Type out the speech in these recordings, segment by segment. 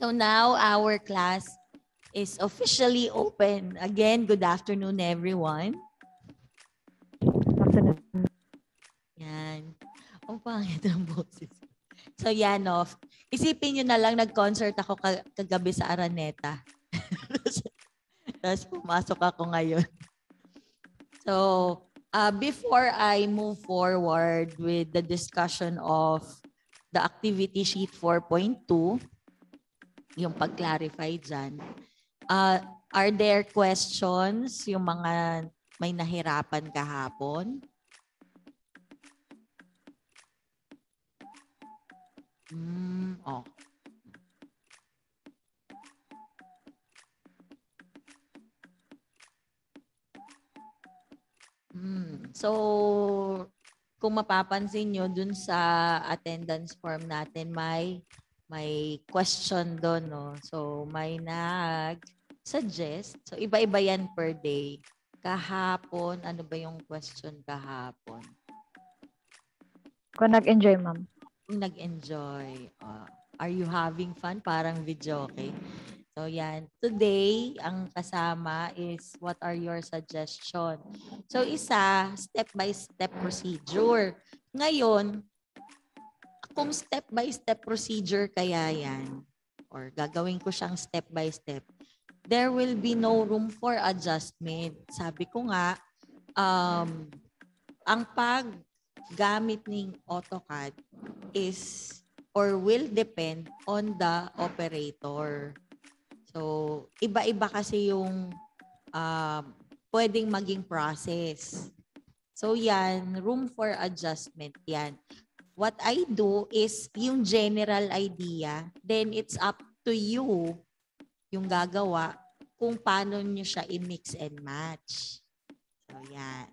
So now our class is officially open. Again, good afternoon everyone. Afternoon. Yan. Ang pangit ng boses. So yan, no. Isipin nyo na lang, nag-concert ako ka- kagabi sa Araneta. Tapos pumasok ako ngayon. So, uh, before I move forward with the discussion of the activity sheet 4.2, yung pag-clarify dyan, uh, are there questions yung mga may nahirapan kahapon? Mm, oh. Mm, so, kung mapapansin nyo, dun sa attendance form natin, may may question doon, no? So, may nag-suggest. So, iba-iba yan per day. Kahapon, ano ba yung question kahapon? Kung nag-enjoy, ma'am. Kung nag-enjoy. ah, are you having fun? Parang video, okay? So yan. Today, ang kasama is what are your suggestion? So isa, step-by-step procedure. Ngayon, kung step-by-step procedure kaya yan, or gagawin ko siyang step-by-step, there will be no room for adjustment. Sabi ko nga, um, ang paggamit ng AutoCAD is or will depend on the operator. So, iba-iba kasi yung um, pwedeng maging process. So, yan, room for adjustment yan. What I do is yung general idea, then it's up to you yung gagawa kung paano nyo siya i-mix and match. So, yan.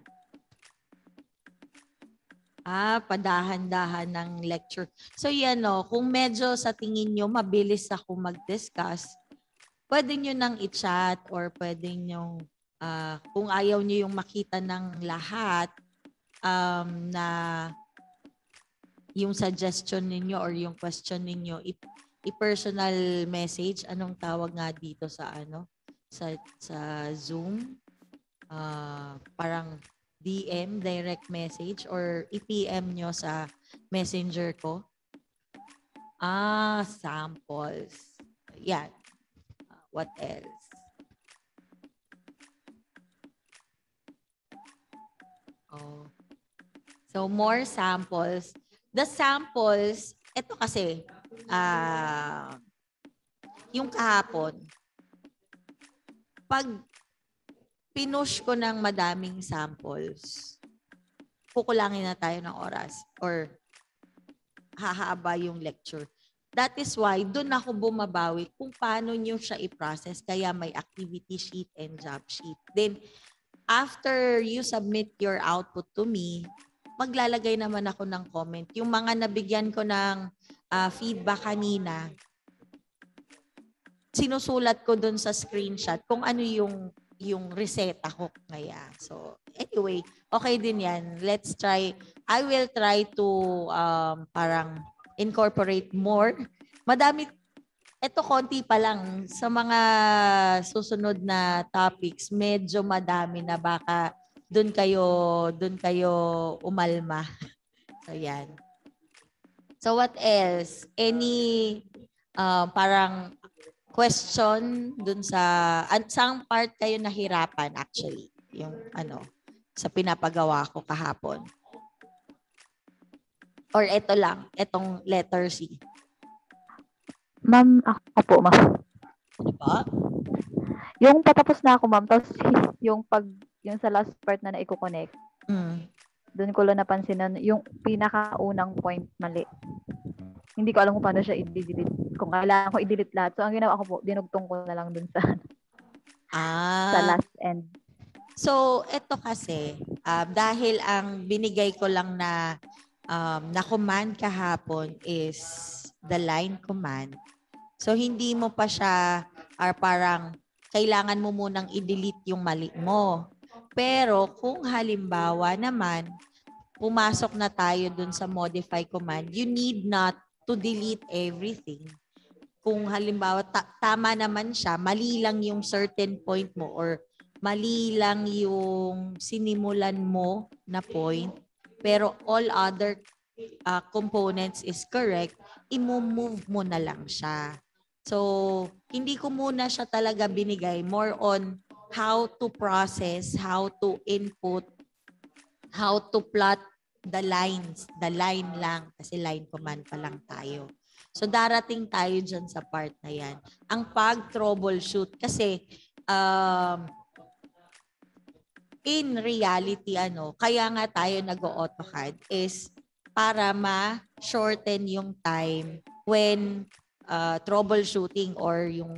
Ah, padahan-dahan ng lecture. So yan o, kung medyo sa tingin nyo mabilis ako mag-discuss, pwede nyo nang i-chat or pwede nyo, ah, kung ayaw nyo yung makita ng lahat, um, na yung suggestion ninyo or yung question ninyo, i-personal message, anong tawag nga dito sa ano, sa, sa Zoom, Ah, parang DM, direct message, or i-PM nyo sa messenger ko. Ah, samples. Yan. Ah, What else? Oh. So, more samples. The samples, ito kasi, ah, yung kahapon, pag pinush ko ng madaming samples, kukulangin na tayo ng oras or hahaba yung lecture. That is why doon ako bumabawi kung paano nyo siya i-process. Kaya may activity sheet and job sheet. Then, after you submit your output to me, maglalagay naman ako ng comment. Yung mga nabigyan ko ng ah, feedback kanina, sinusulat ko doon sa screenshot kung ano yung yung reseta ko kaya. So, anyway, okay din yan. Let's try. I will try to um, parang incorporate more. Madami, eto konti pa lang. Sa mga susunod na topics, medyo madami na baka doon kayo, doon kayo umalma. So, yan. So, what else? Any uh, parang question dun sa an, saang part kayo nahirapan actually yung ano sa pinapagawa ko kahapon or ito lang etong letter C Ma'am, ako po, ma'am. diba Yung patapos na ako, ma'am, tapos yung pag, yung sa last part na naiko-connect, mm. doon ko lang napansin na yung pinakaunang point mali. Hindi ko alam kung paano siya i-delete. Kung kailangan ko i-delete lahat. So, ang ginawa ko po, dinugtong ko na lang dun sa, sa ah last end. So, ito kasi, ah, dahil ang binigay ko lang na um, na command kahapon is the line command. So, hindi mo pa siya or parang kailangan mo munang i-delete yung mali mo. Pero kung halimbawa naman, pumasok na tayo dun sa modify command, you need not to delete everything. kung halimbawa ta- tama naman siya, mali lang yung certain point mo or mali lang yung sinimulan mo na point, pero all other uh, components is correct, i-move mo na lang siya. So, hindi ko muna siya talaga binigay. More on how to process, how to input, how to plot the lines. The line lang. Kasi line command pa lang tayo. So, darating tayo dyan sa part na yan. Ang pag-troubleshoot. Kasi, um, in reality, ano, kaya nga tayo nag-AutoCAD is para ma-shorten yung time when uh, troubleshooting or yung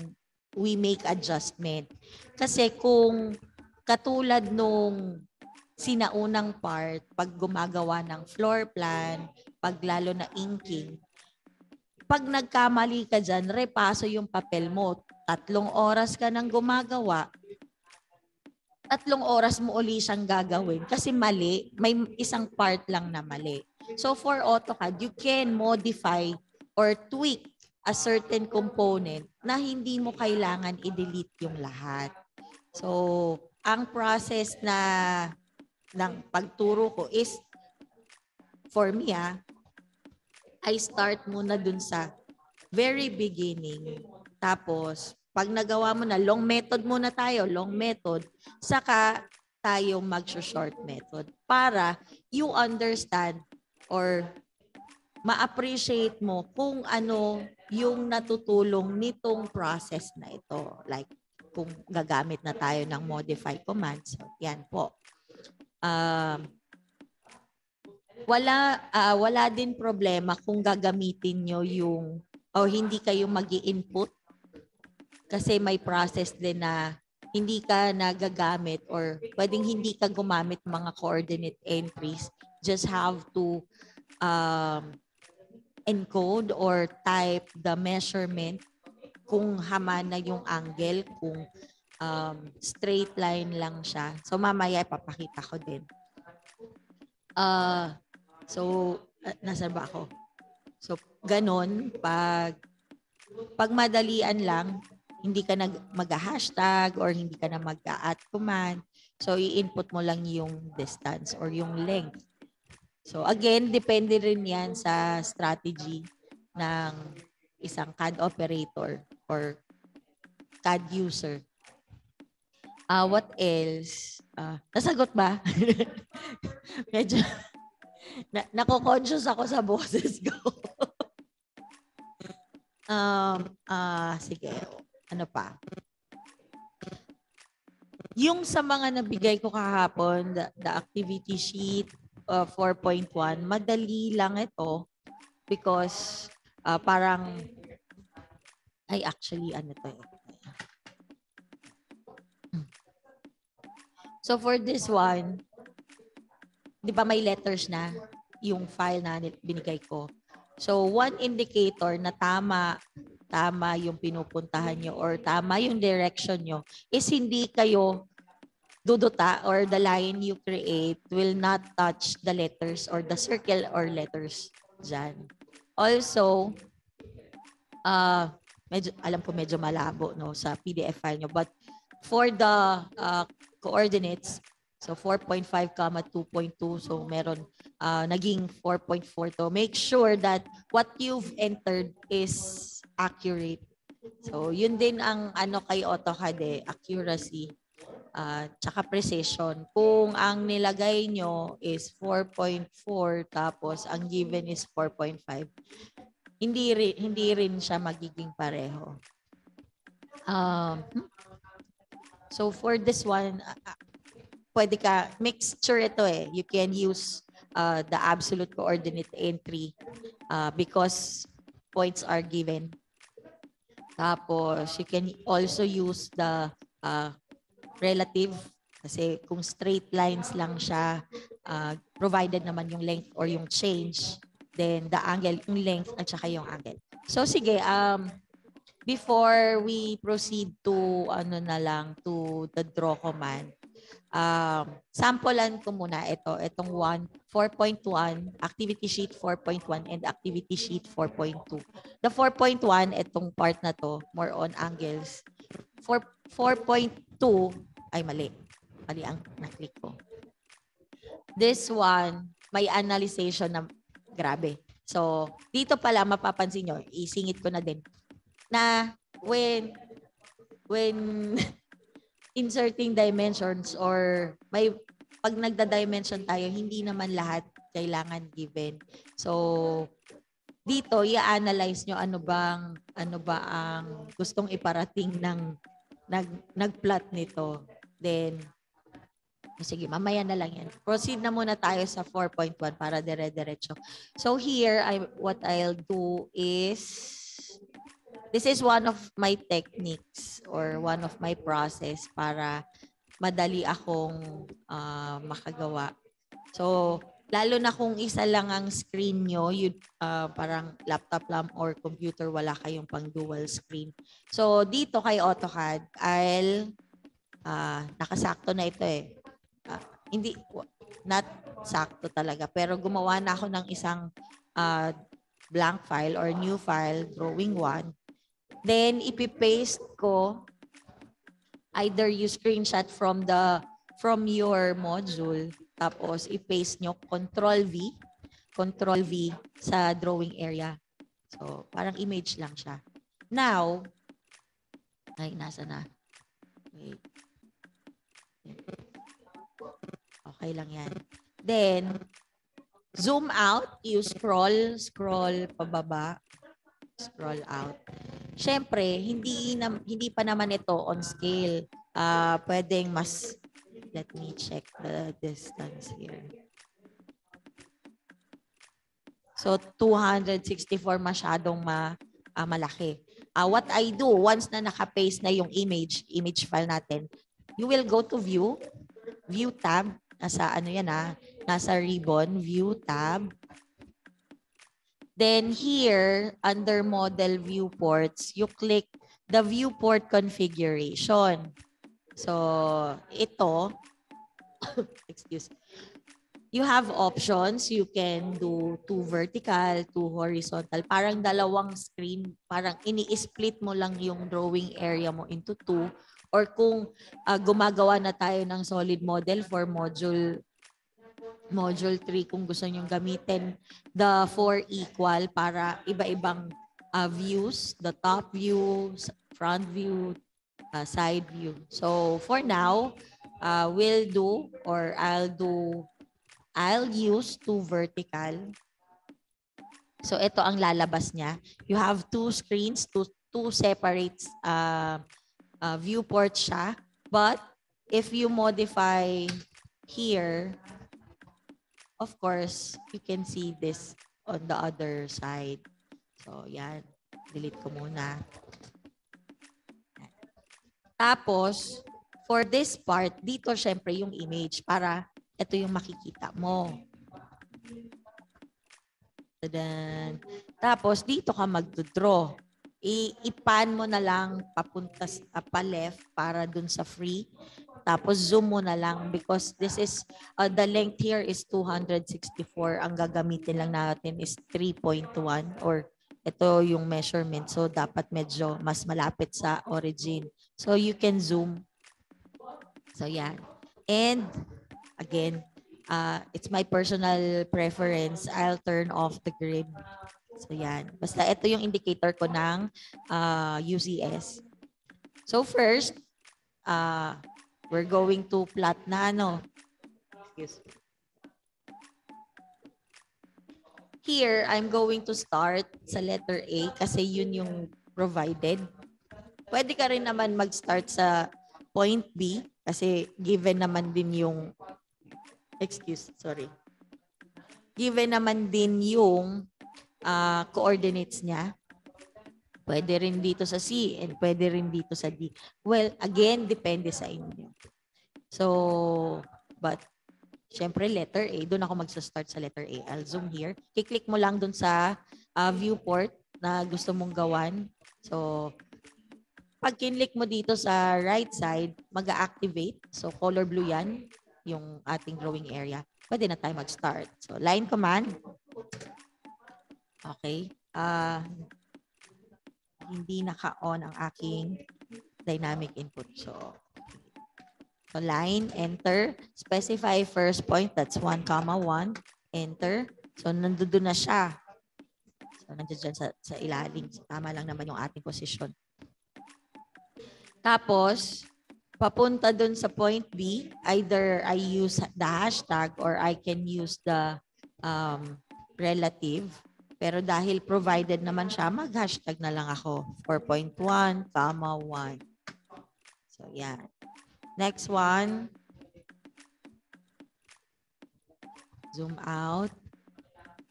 we make adjustment. Kasi kung katulad nung sinaunang part, pag gumagawa ng floor plan, pag lalo na inking, pag nagkamali ka dyan, repaso yung papel mo. Tatlong oras ka nang gumagawa, tatlong oras mo uli siyang gagawin kasi mali, may isang part lang na mali. So for AutoCAD, you can modify or tweak a certain component na hindi mo kailangan i-delete yung lahat. So, ang process na ng pagturo ko is for me ah, I start muna dun sa very beginning. Tapos, pag nagawa mo na, long method muna tayo, long method, saka tayo mag-short method para you understand or ma-appreciate mo kung ano yung natutulong nitong process na ito. Like, kung gagamit na tayo ng modify commands. Yan po. Um, wala uh, wala din problema kung gagamitin nyo yung o hindi kayo mag input kasi may process din na hindi ka nagagamit or pwedeng hindi ka gumamit mga coordinate entries just have to um, encode or type the measurement kung hama na yung angle, kung um, straight line lang siya. So mamaya ipapakita ko din. Uh, so, uh, nasa ba ako? So, ganon, pag, pag madalian lang, hindi ka nag mag-hashtag or hindi ka na mag-at command. So, i-input mo lang yung distance or yung length So again, depende rin yan sa strategy ng isang CAD operator or CAD user. Uh, what else? Uh, nasagot ba? Medyo na, nako-conscious ako sa boses ko. um, uh, sige, ano pa? Yung sa mga nabigay ko kahapon, the, the activity sheet, uh, 4.1, madali lang ito because uh, parang ay actually ano to eh. So for this one, 'di ba may letters na yung file na binigay ko. So one indicator na tama tama yung pinupuntahan nyo or tama yung direction nyo is hindi kayo duduta or the line you create will not touch the letters or the circle or letters dyan. Also, uh, medyo, alam ko medyo malabo no, sa PDF file nyo. But for the uh, coordinates, so 4.5 comma 2.2, so meron uh, naging 4.4 to. Make sure that what you've entered is accurate. So yun din ang ano kay AutoCAD eh, accuracy uh, tsaka precision. Kung ang nilagay nyo is 4.4 tapos ang given is 4.5, hindi rin, hindi rin siya magiging pareho. Um, so for this one, uh, pwede ka, mixture ito eh. You can use uh, the absolute coordinate entry uh, because points are given. Tapos, you can also use the uh, relative kasi kung straight lines lang siya, uh, provided naman yung length or yung change, then the angle, yung length at saka yung angle. So sige, um, before we proceed to ano na lang, to the draw command, um, samplean ko muna ito, itong 1, 4.1, activity sheet 4.1 and activity sheet 4.2. The 4.1, itong part na to, more on angles. 4, 4.2, ay mali. Mali ang naklik ko. This one, may analyzation na grabe. So, dito pala mapapansin nyo, isingit ko na din, na when when inserting dimensions or may pag nagda-dimension tayo, hindi naman lahat kailangan given. So, dito i-analyze nyo ano bang ano ba ang gustong iparating ng nag nagplot nito. Then sige, mamaya na lang yan. Proceed na muna tayo sa 4.1 para dire-diretso. So here I what I'll do is this is one of my techniques or one of my process para madali akong uh, makagawa. So, lalo na kung isa lang ang screen nyo, you, uh, parang laptop lang or computer, wala kayong pang dual screen. So, dito kay AutoCAD, I'll, uh, nakasakto na ito eh. Uh, hindi, not sakto talaga, pero gumawa na ako ng isang uh, blank file or new file, drawing one. Then, ipipaste ko either you screenshot from the from your module tapos i-paste nyo control V control V sa drawing area. So, parang image lang siya. Now, ay, nasa na? Wait. Okay lang yan. Then, zoom out, you scroll, scroll pababa, scroll out. Siyempre, hindi na, hindi pa naman ito on scale. Uh, pwedeng mas let me check the distance here. So 264 masyadong ma, uh, malaki. Uh, what I do once na naka-paste na yung image, image file natin, you will go to view, view tab, nasa ano yan ah, nasa ribbon, view tab, Then here, under model viewports, you click the viewport configuration. So, ito, excuse, you have options. You can do two vertical, two horizontal. Parang dalawang screen, parang ini-split mo lang yung drawing area mo into two. Or kung uh, gumagawa na tayo ng solid model for module module 3 kung gusto niyo gamitin the four equal para iba-ibang uh, views, the top view, front view, uh, side view. So for now, uh, we'll do or I'll do, I'll use two vertical. So ito ang lalabas niya. You have two screens, two, two separate uh, uh, viewports siya. But if you modify here, of course, you can see this on the other side. So, yan. Delete ko muna. Tapos, for this part, dito syempre yung image para ito yung makikita mo. Tadan. Tapos, dito ka mag-draw. I-pan mo na lang papunta sa pa left para dun sa free. Tapos zoom mo na lang because this is, uh, the length here is 264. Ang gagamitin lang natin is 3.1 or ito yung measurement. So dapat medyo mas malapit sa origin. So you can zoom. So yan. And again, uh, it's my personal preference. I'll turn off the grid. So yan. Basta ito yung indicator ko ng uh, UCS. So first, uh, We're going to plot na ano. Excuse me. Here, I'm going to start sa letter A kasi yun yung provided. Pwede ka rin naman mag-start sa point B kasi given naman din yung excuse, sorry. Given naman din yung uh, coordinates niya. Pwede rin dito sa C and pwede rin dito sa D. Well, again, depende sa inyo. So, but syempre letter A, doon ako magsa-start sa letter A. I'll zoom here. Kiklik mo lang doon sa uh, viewport na gusto mong gawan. So, pag kinlik mo dito sa right side, mag-activate. So, color blue yan, yung ating drawing area. Pwede na tayo mag-start. So, line command. Okay. Ah, hindi naka-on ang aking dynamic input. So, so line, enter. Specify first point. That's 1, comma 1. Enter. So, nandoon na siya. So, nandiyan sa, sa ilalim. Tama lang naman yung ating posisyon. Tapos, papunta dun sa point B, either I use the hashtag or I can use the um, relative. Pero dahil provided naman siya, mag-hashtag na lang ako. 4.1, comma 1. So, yan. Next one. Zoom out.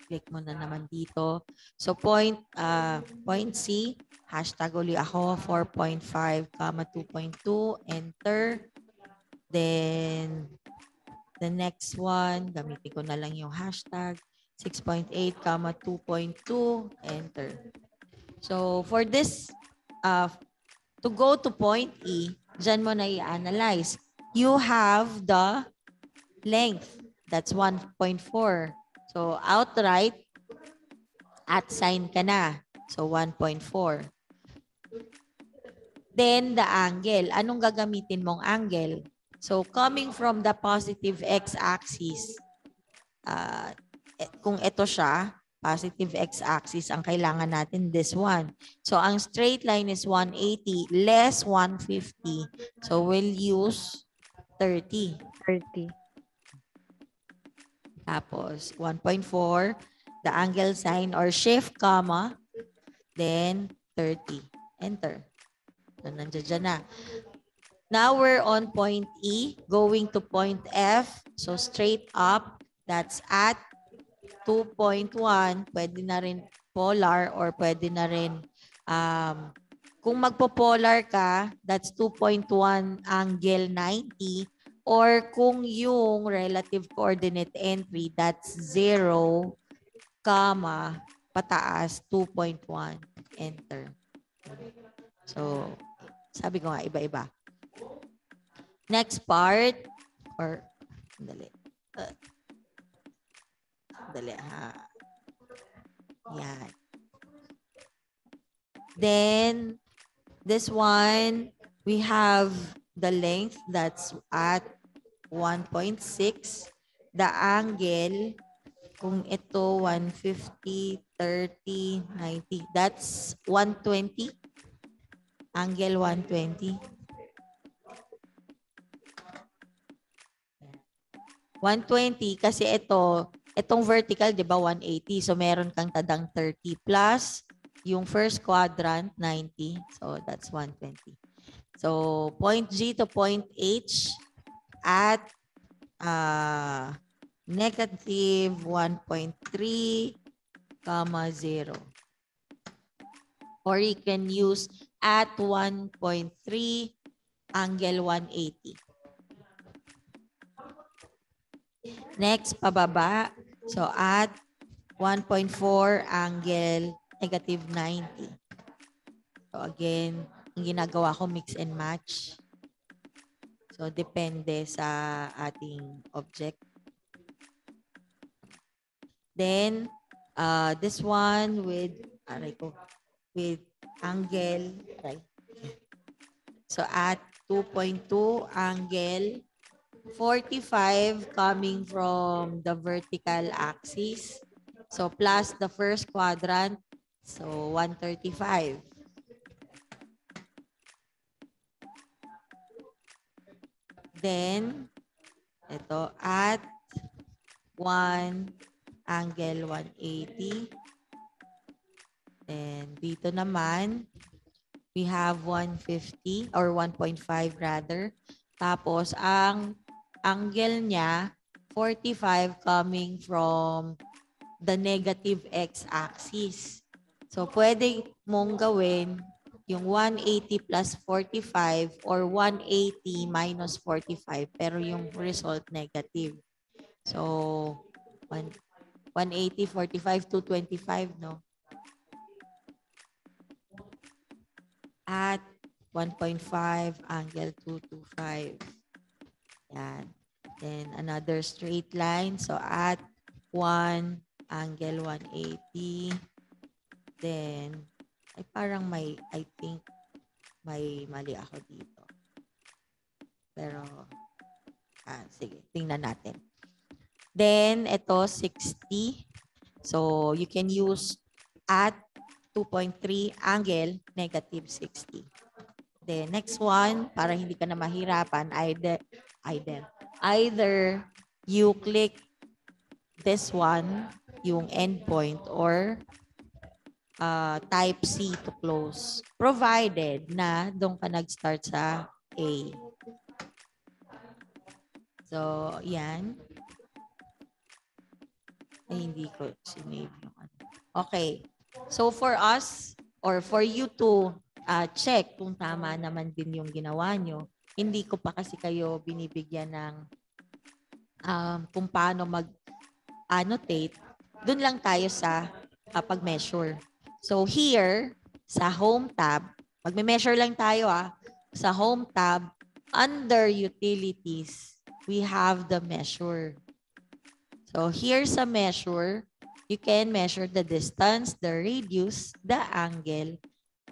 Click mo na naman dito. So, point, uh, point C, hashtag uli ako, 4.5, comma 2.2, enter. Then, the next one, gamitin ko na lang yung hashtag, 6.8, comma 2.2, enter. So, for this, uh, to go to point E, dyan mo na i-analyze. You have the length. That's 1.4. So, outright, at sign ka na. So, 1.4. Then, the angle. Anong gagamitin mong angle? So, coming from the positive x-axis, uh, kung ito siya, positive x-axis, ang kailangan natin this one. So, ang straight line is 180 less 150. So, we'll use 30. 30. Tapos, 1.4, the angle sign or shift, comma, then 30. Enter. So, nandiyan dyan na. Now, we're on point E, going to point F. So, straight up, that's at 2.1. Pwede na rin polar or pwede na rin, um, kung magpo-polar ka, that's 2.1 angle 90. Or kung yung relative coordinate entry, that's 0, comma, pataas, 2.1. Enter. So, sabi ko nga, iba-iba. Next part, or, dali. Uh, dali, ha. Yan. Then, this one, we have the length that's at 1.6. The angle, kung ito 150, 30, 90, that's 120. Angle 120. 120 kasi ito, itong vertical, di ba, 180. So, meron kang tadang 30 plus yung first quadrant, 90. So, that's 120. So, point G to point H at uh, negative 1.3 comma 0. Or you can use at 1.3 angle 180. Next, pababa. So, at 1.4 angle negative 90. So, again, ang ginagawa ko mix and match. So, depende sa ating object. Then, uh, this one with, aray ko, with angle, right? So, at 2.2 angle 45 coming from the vertical axis. So, plus the first quadrant. So, 135. Then, ito at 1 angle 180. Then, dito naman, we have 150 or 1.5 rather. Tapos, ang angle niya, 45 coming from the negative x-axis. So, pwede mong gawin yung 180 plus 45 or 180 minus 45 pero yung result negative. So, 180, 45, 225, no? At 1.5, angle 225. Yan. Then another straight line. So at 1, angle 180. Then, ay parang may, I think, may mali ako dito. Pero, ah, sige, tingnan natin. Then, ito, 60. So, you can use at 2.3 angle, negative 60. Then, next one, para hindi ka na mahirapan, either, either, either you click this one, yung endpoint, or uh, type C to close, provided na doon ka nag-start sa A. So, yan. Ay, hindi ko sinave yung ano. Okay. So, for us, or for you to uh, check kung tama naman din yung ginawa nyo, hindi ko pa kasi kayo binibigyan ng um, kung paano mag-annotate. Doon lang tayo sa uh, pag-measure. So, here, sa home tab, magme-measure lang tayo ah, sa home tab, under utilities, we have the measure. So here's a measure. You can measure the distance, the radius, the angle,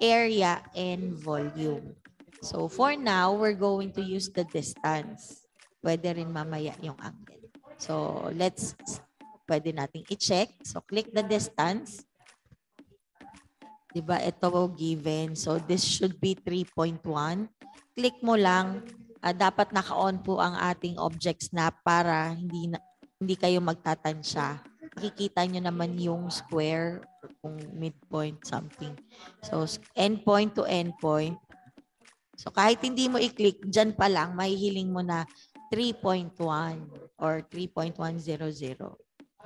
area, and volume. So for now, we're going to use the distance. Pwede rin mamaya yung angle. So let's, pwede nating i-check. So click the distance. Diba, ito given. So this should be 3.1. Click mo lang. Ah, dapat naka-on po ang ating object snap para hindi na, hindi kayo magtatansya. Makikita nyo naman yung square kung midpoint something. So, endpoint to endpoint. So, kahit hindi mo i-click, dyan pa lang, mahihiling mo na 3.1 or 3.100.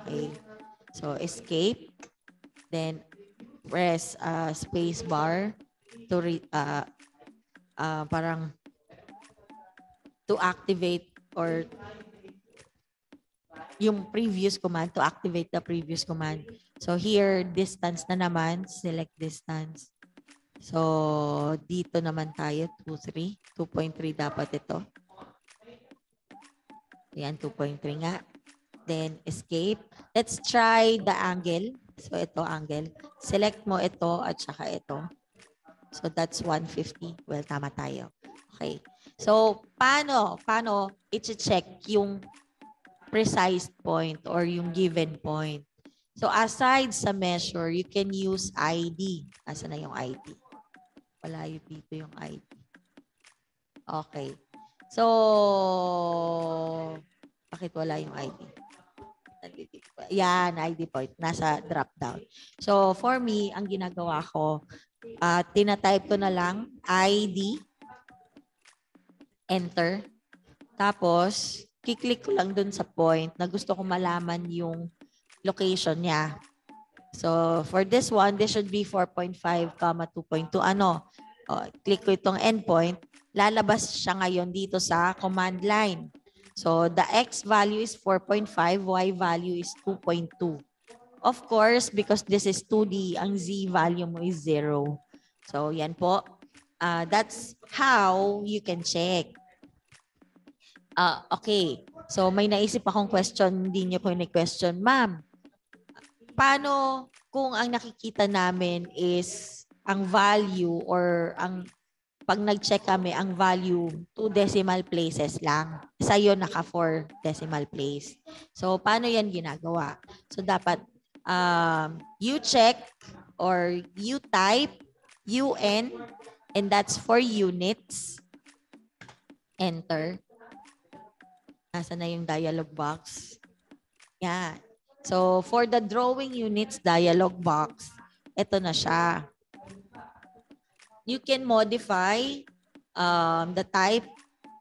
Okay. So, escape. Then, press uh, space bar to re, uh, uh, parang to activate or yung previous command to activate the previous command. So here, distance na naman. Select distance. So, dito naman tayo, 2, 3. 2.3 dapat ito. Ayan, 2.3 nga. Then, escape. Let's try the angle. So, ito angle. Select mo ito at saka ito. So, that's 150. Well, tama tayo. Okay. So, paano? Paano i-check yung precise point or yung given point. So aside sa measure, you can use ID. Asa na yung ID? Wala yung dito yung ID. Okay. So, bakit wala yung ID? Yan, ID point. Nasa drop down. So, for me, ang ginagawa ko, uh, tinatype ko na lang ID, enter, tapos, kiklik ko lang dun sa point na gusto ko malaman yung location niya. So, for this one, this should be 4.5, 2.2. Ano? O, click ko itong endpoint. Lalabas siya ngayon dito sa command line. So, the X value is 4.5, Y value is 2.2. Of course, because this is 2D, ang Z value mo is 0. So, yan po. Uh, that's how you can check. Ah, okay. So may naisip akong question, hindi niyo ko ni-question. Ma'am, paano kung ang nakikita namin is ang value or ang pag nag-check kami, ang value two decimal places lang. Sa'yo naka four decimal place. So, paano yan ginagawa? So, dapat um, you check or you type UN and that's for units. Enter. Nasa na yung dialog box? Yan. So, for the drawing units dialog box, ito na siya. You can modify um, the type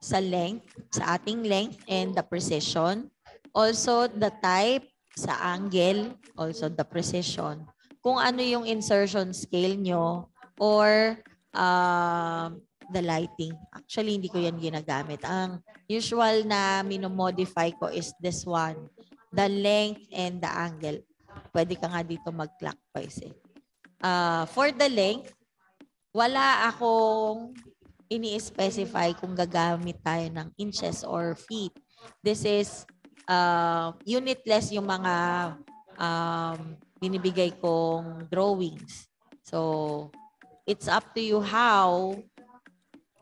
sa length, sa ating length and the precision. Also, the type sa angle, also the precision. Kung ano yung insertion scale nyo or um, the lighting. Actually, hindi ko yan ginagamit. Ang usual na minomodify ko is this one. The length and the angle. Pwede ka nga dito mag-clockwise eh. Uh, for the length, wala akong ini-specify kung gagamit tayo ng inches or feet. This is uh, unitless yung mga um, binibigay kong drawings. So, it's up to you how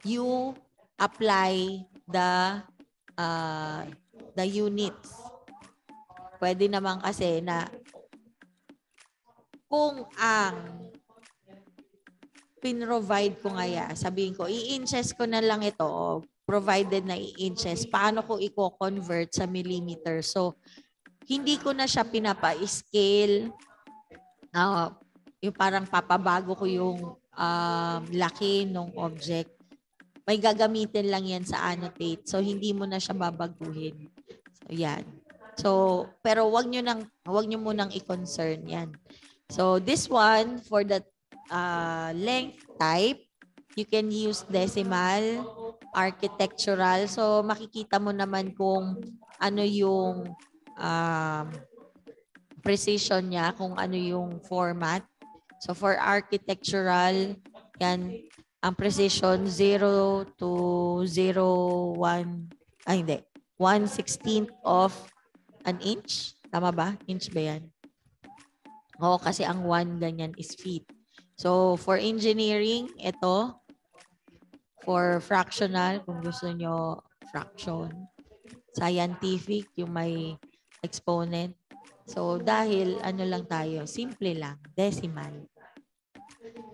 you apply the uh, the units. Pwede naman kasi na kung ang pinrovide ko ngaya, sabihin ko, i-inches ko na lang ito, provided na i-inches, paano ko i-convert sa millimeter? So, hindi ko na siya pinapa-scale. Uh, yung parang papabago ko yung um, laki ng object. May gagamitin lang yan sa annotate. So, hindi mo na siya babaguhin. So, yan. So, pero wag nyo nang, wag nyo munang i-concern yan. So, this one, for the uh, length type, you can use decimal, architectural. So, makikita mo naman kung ano yung um, precision niya, kung ano yung format. So, for architectural, yan, ang precision 0 to 0, 1, ay hindi, 1 16th of an inch. Tama ba? Inch ba yan? Oo, kasi ang 1 ganyan is feet. So, for engineering, ito. For fractional, kung gusto nyo fraction. Scientific, yung may exponent. So, dahil ano lang tayo, simple lang, decimal.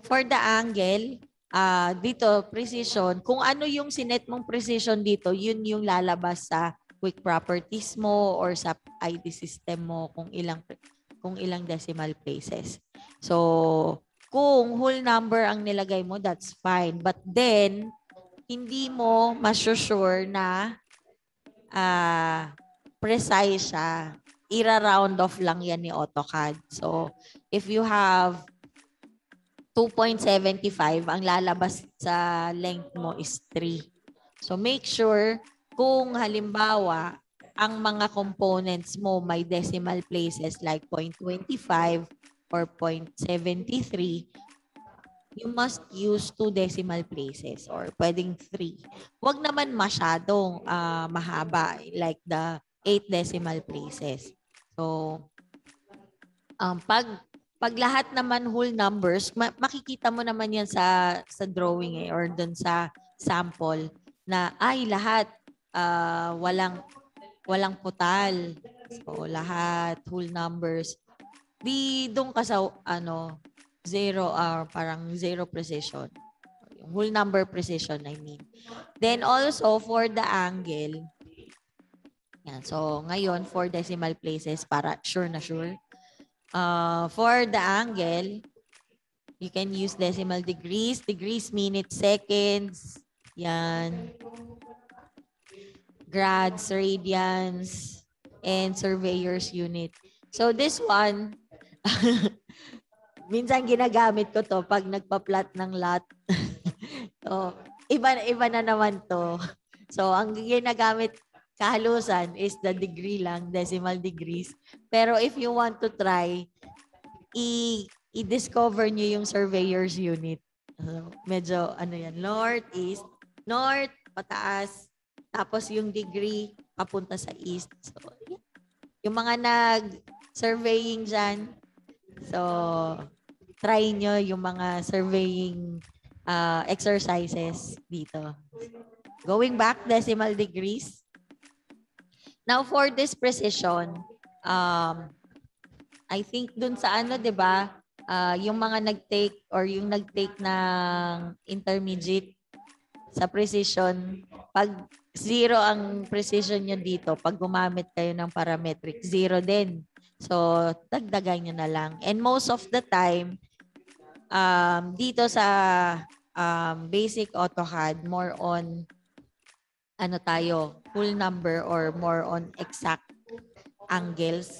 For the angle, uh, dito, precision, kung ano yung sinet mong precision dito, yun yung lalabas sa quick properties mo or sa ID system mo kung ilang kung ilang decimal places. So, kung whole number ang nilagay mo, that's fine. But then, hindi mo masusure na uh, precise siya. Ira-round off lang yan ni AutoCAD. So, if you have 2.75, ang lalabas sa length mo is 3. So, make sure kung halimbawa, ang mga components mo may decimal places like 0.25 or 0.73, you must use two decimal places or pwedeng three. Huwag naman masyadong uh, mahaba like the eight decimal places. So, um, pag pag lahat naman whole numbers, ma- makikita mo naman yan sa sa drawing eh, or dun sa sample na ay lahat uh, walang walang putal. So lahat whole numbers di doon ka sa ano, zero or uh, parang zero precision. Yung whole number precision, I mean. Then also for the angle, yan. So ngayon, four decimal places para sure na sure. Uh, for the angle, you can use decimal degrees, degrees, minutes, seconds. Yan. Grads, radians, and surveyor's unit. So this one, Minsan ginagamit ko to pag nagpa-plot ng lot. so, iba, iba na naman to. So, ang ginagamit kahalusan is the degree lang, decimal degrees. Pero if you want to try, i- i-discover nyo yung surveyor's unit. Uh, medyo, ano yan, north, east, north, pataas, tapos yung degree, papunta sa east. So, yung mga nag-surveying dyan, So, try nyo yung mga surveying uh, exercises dito. Going back, decimal degrees. Now, for this precision, um, I think dun sa ano, di ba, uh, yung mga nag-take or yung nag-take ng intermediate sa precision, pag zero ang precision nyo dito, pag gumamit kayo ng parametric, zero din. So, dagdagan nyo na lang. And most of the time, um, dito sa um, basic AutoCAD, more on ano tayo, full number or more on exact angles.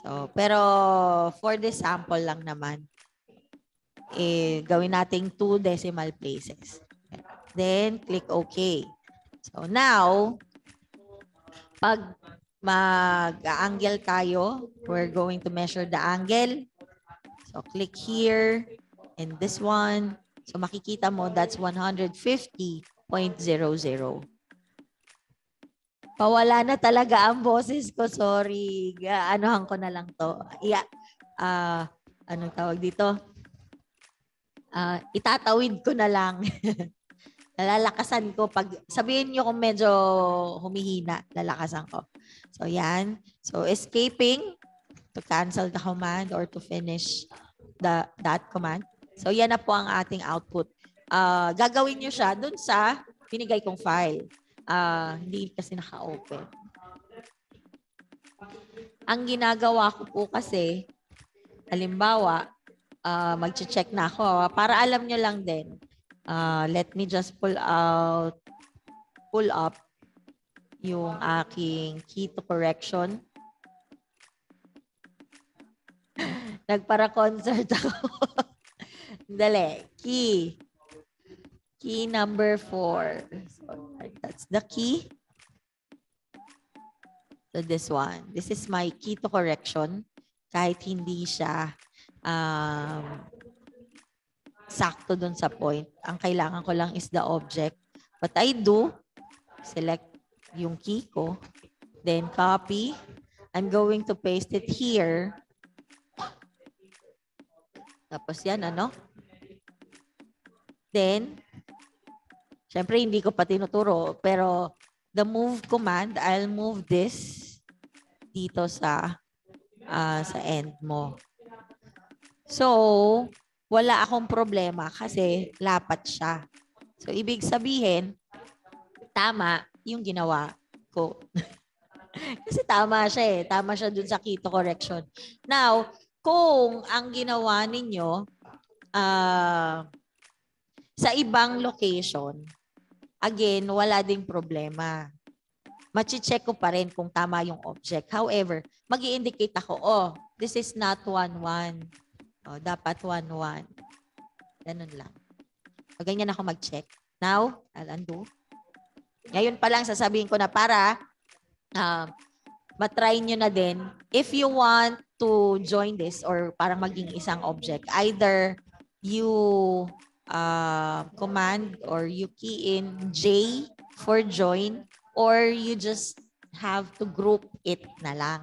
So, pero for this sample lang naman, eh, gawin nating two decimal places. Then, click OK. So, now, pag mag-angle tayo. We're going to measure the angle. So click here and this one. So makikita mo, that's 150.00. Pawala na talaga ang boses ko. Sorry. Anuhan ko na lang to. Yeah. Ah, anong tawag dito? Ah, itatawid ko na lang. Nalalakasan ko pag sabihin niyo kung medyo humihina, lalakasan ko. So yan. So escaping to cancel the command or to finish the that command. So yan na po ang ating output. Ah, gagawin niyo siya dun sa binigay kong file. Ah, hindi kasi naka-open. Ang ginagawa ko po kasi, halimbawa, ah, mag-check na ako. Para alam nyo lang din. Ah, let me just pull out, pull up yung aking key to correction. Nagpara-concert ako. Dali. Key. Key number four. So, that's the key. So this one. This is my key to correction. Kahit hindi siya um, sakto dun sa point. Ang kailangan ko lang is the object. What I do, select yung key ko, then copy. I'm going to paste it here. Tapos yan, ano? Then, syempre hindi ko pa tinuturo, pero the move command, I'll move this dito sa ah, sa end mo. So, wala akong problema kasi lapat siya. So, ibig sabihin, tama yung ginawa ko. kasi tama siya eh. Tama siya dun sa keto correction. Now, kung ang ginawa ninyo ah, sa ibang location, again, wala ding problema. Machi-check ko pa rin kung tama yung object. However, mag indicate ako, oh, this is not 1-1. Oh, dapat 1-1. Ganun lang. So, ganyan ako mag-check. Now, I'll undo. Ngayon pa lang sasabihin ko na para uh, matry nyo na din. If you want to join this or parang maging isang object, either you uh, command or you key in J for join or you just have to group it na lang.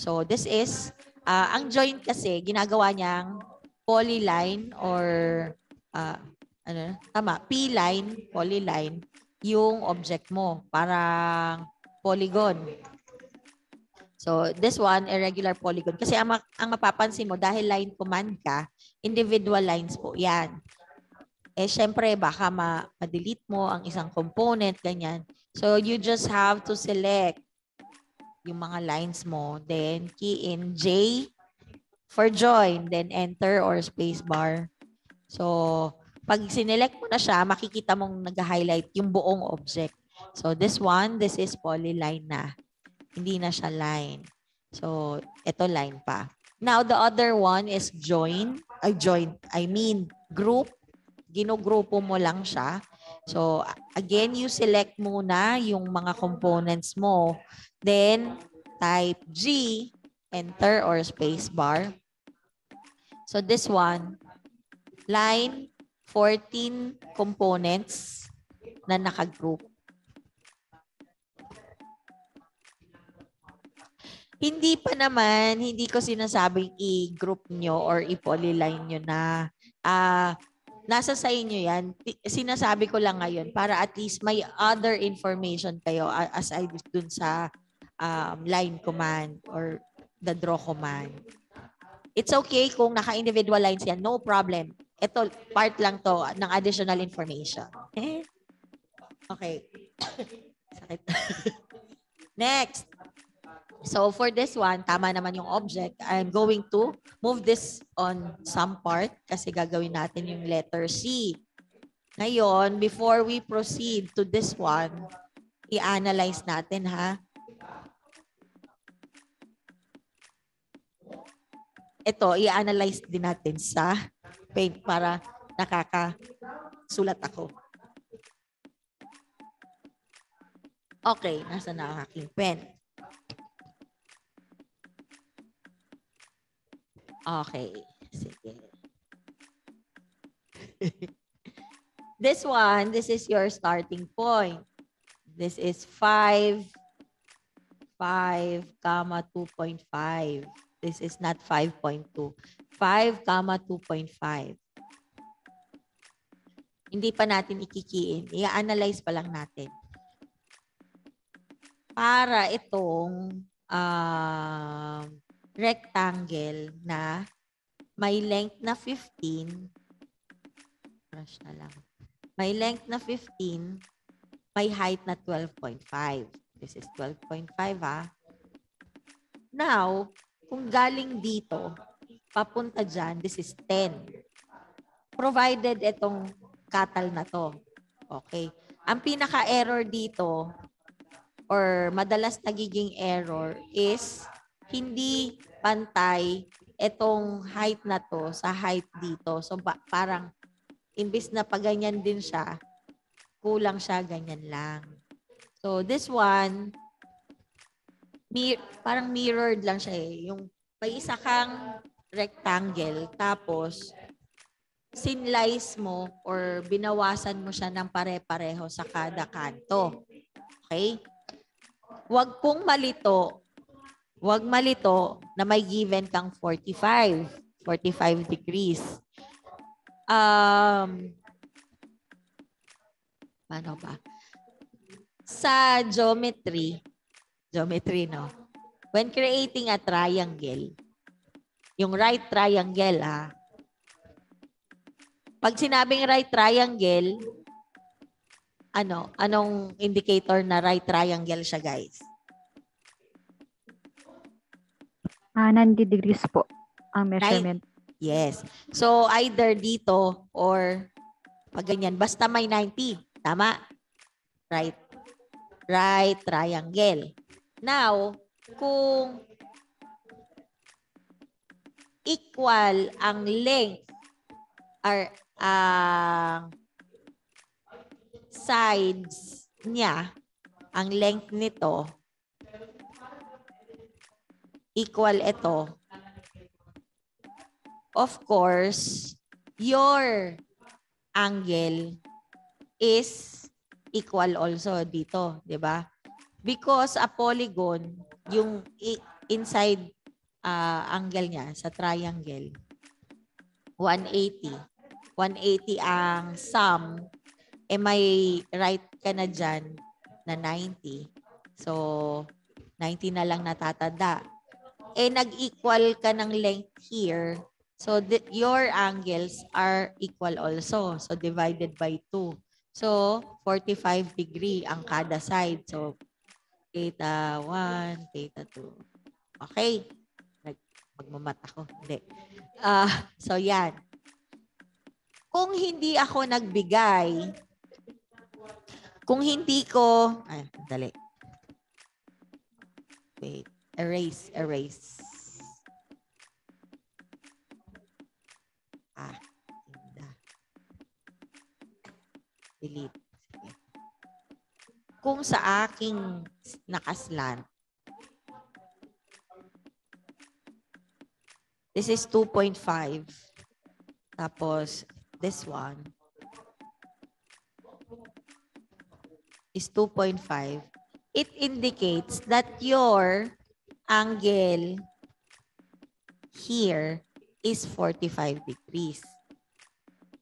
So this is, uh, ang join kasi ginagawa niyang polyline or uh, ano, tama, P-line, polyline, yung object mo. Parang polygon. So, this one, irregular polygon. Kasi ang, ang mapapansin mo, dahil line command ka, individual lines po yan. Eh, syempre, baka ma- ma-delete mo ang isang component, ganyan. So, you just have to select yung mga lines mo. Then, key in J for join. Then, enter or space bar. So, pag sinelect mo na siya, makikita mong nag-highlight yung buong object. So, this one, this is polyline na. Hindi na siya line. So, ito line pa. Now, the other one is join. Ay, join. I mean, group. Ginugrupo mo lang siya. So, again, you select muna yung mga components mo. Then, type G, enter or space bar. So, this one, line 14 components na nakagroup. Hindi pa naman, hindi ko sinasabing i-group nyo or i-polyline nyo na. Ah, nasa sa inyo yan. Sinasabi ko lang ngayon para at least may other information kayo a- aside dun sa um, line command or the draw command. It's okay kung naka-individual lines yan. No problem. Ito, part lang to ng additional information. Eh? Okay. Sakit. Next. So for this one, tama naman yung object. I'm going to move this on some part kasi gagawin natin yung letter C. Ngayon, before we proceed to this one, i-analyze natin ha. Ito, i-analyze din natin sa paint para nakakasulat ako. Okay, nasa na ang aking pen? Okay, sige. this one, this is your starting point. This is 5, 5, comma 2.5. This is not 5.2. 5, comma 2.5. Hindi pa natin ikikiin. I-analyze pa lang natin. Para itong um, rectangle na may length na 15, crush na lang. May length na 15, may height na 12.5. This is 12.5 ah. Now, kung galing dito, papunta dyan, this is 10. Provided itong katal na to. Okay. Ang pinaka-error dito, or madalas nagiging error, is hindi pantay itong height na to sa height dito. So, ba- parang imbis na paganyan din siya, kulang siya, ganyan lang. So, this one, mir parang mirrored lang siya eh. Yung may isa kang rectangle, tapos sinlice mo or binawasan mo siya ng pare-pareho sa kada kanto. Okay? Huwag pong malito. Huwag malito na may given kang 45. 45 degrees. Um, paano ba? Sa geometry, geometry, no? When creating a triangle, yung right triangle, ha? Pag sinabing right triangle, ano, anong indicator na right triangle siya, guys? Ah, 90 degrees po ang measurement. Yes. So, either dito or pag ganyan. Basta may 90. Tama? Right. Right triangle. Now, kung equal ang length or ang sides niya, ang length nito, equal ito, of course, your angle is equal also dito, 'di ba? Because a polygon, yung inside ah, angle niya sa triangle, 180. 180 ang sum, eh may right ka na dyan na 90. So, 90 na lang natatanda. Eh, nag-equal ka ng length here. So, your angles are equal also. So, divided by 2. So, 45 degree ang kada side. So, theta 1, theta 2. Okay. Nag, magmamat ako. Hindi. Ah, so, yan. Kung hindi ako nagbigay, kung hindi ko, ay, dali. Wait, erase, erase. Ah. Delete. Kung sa aking nakaslant, this is 2.5. Tapos, this one is 2.5. It indicates that your angle here is 45 degrees.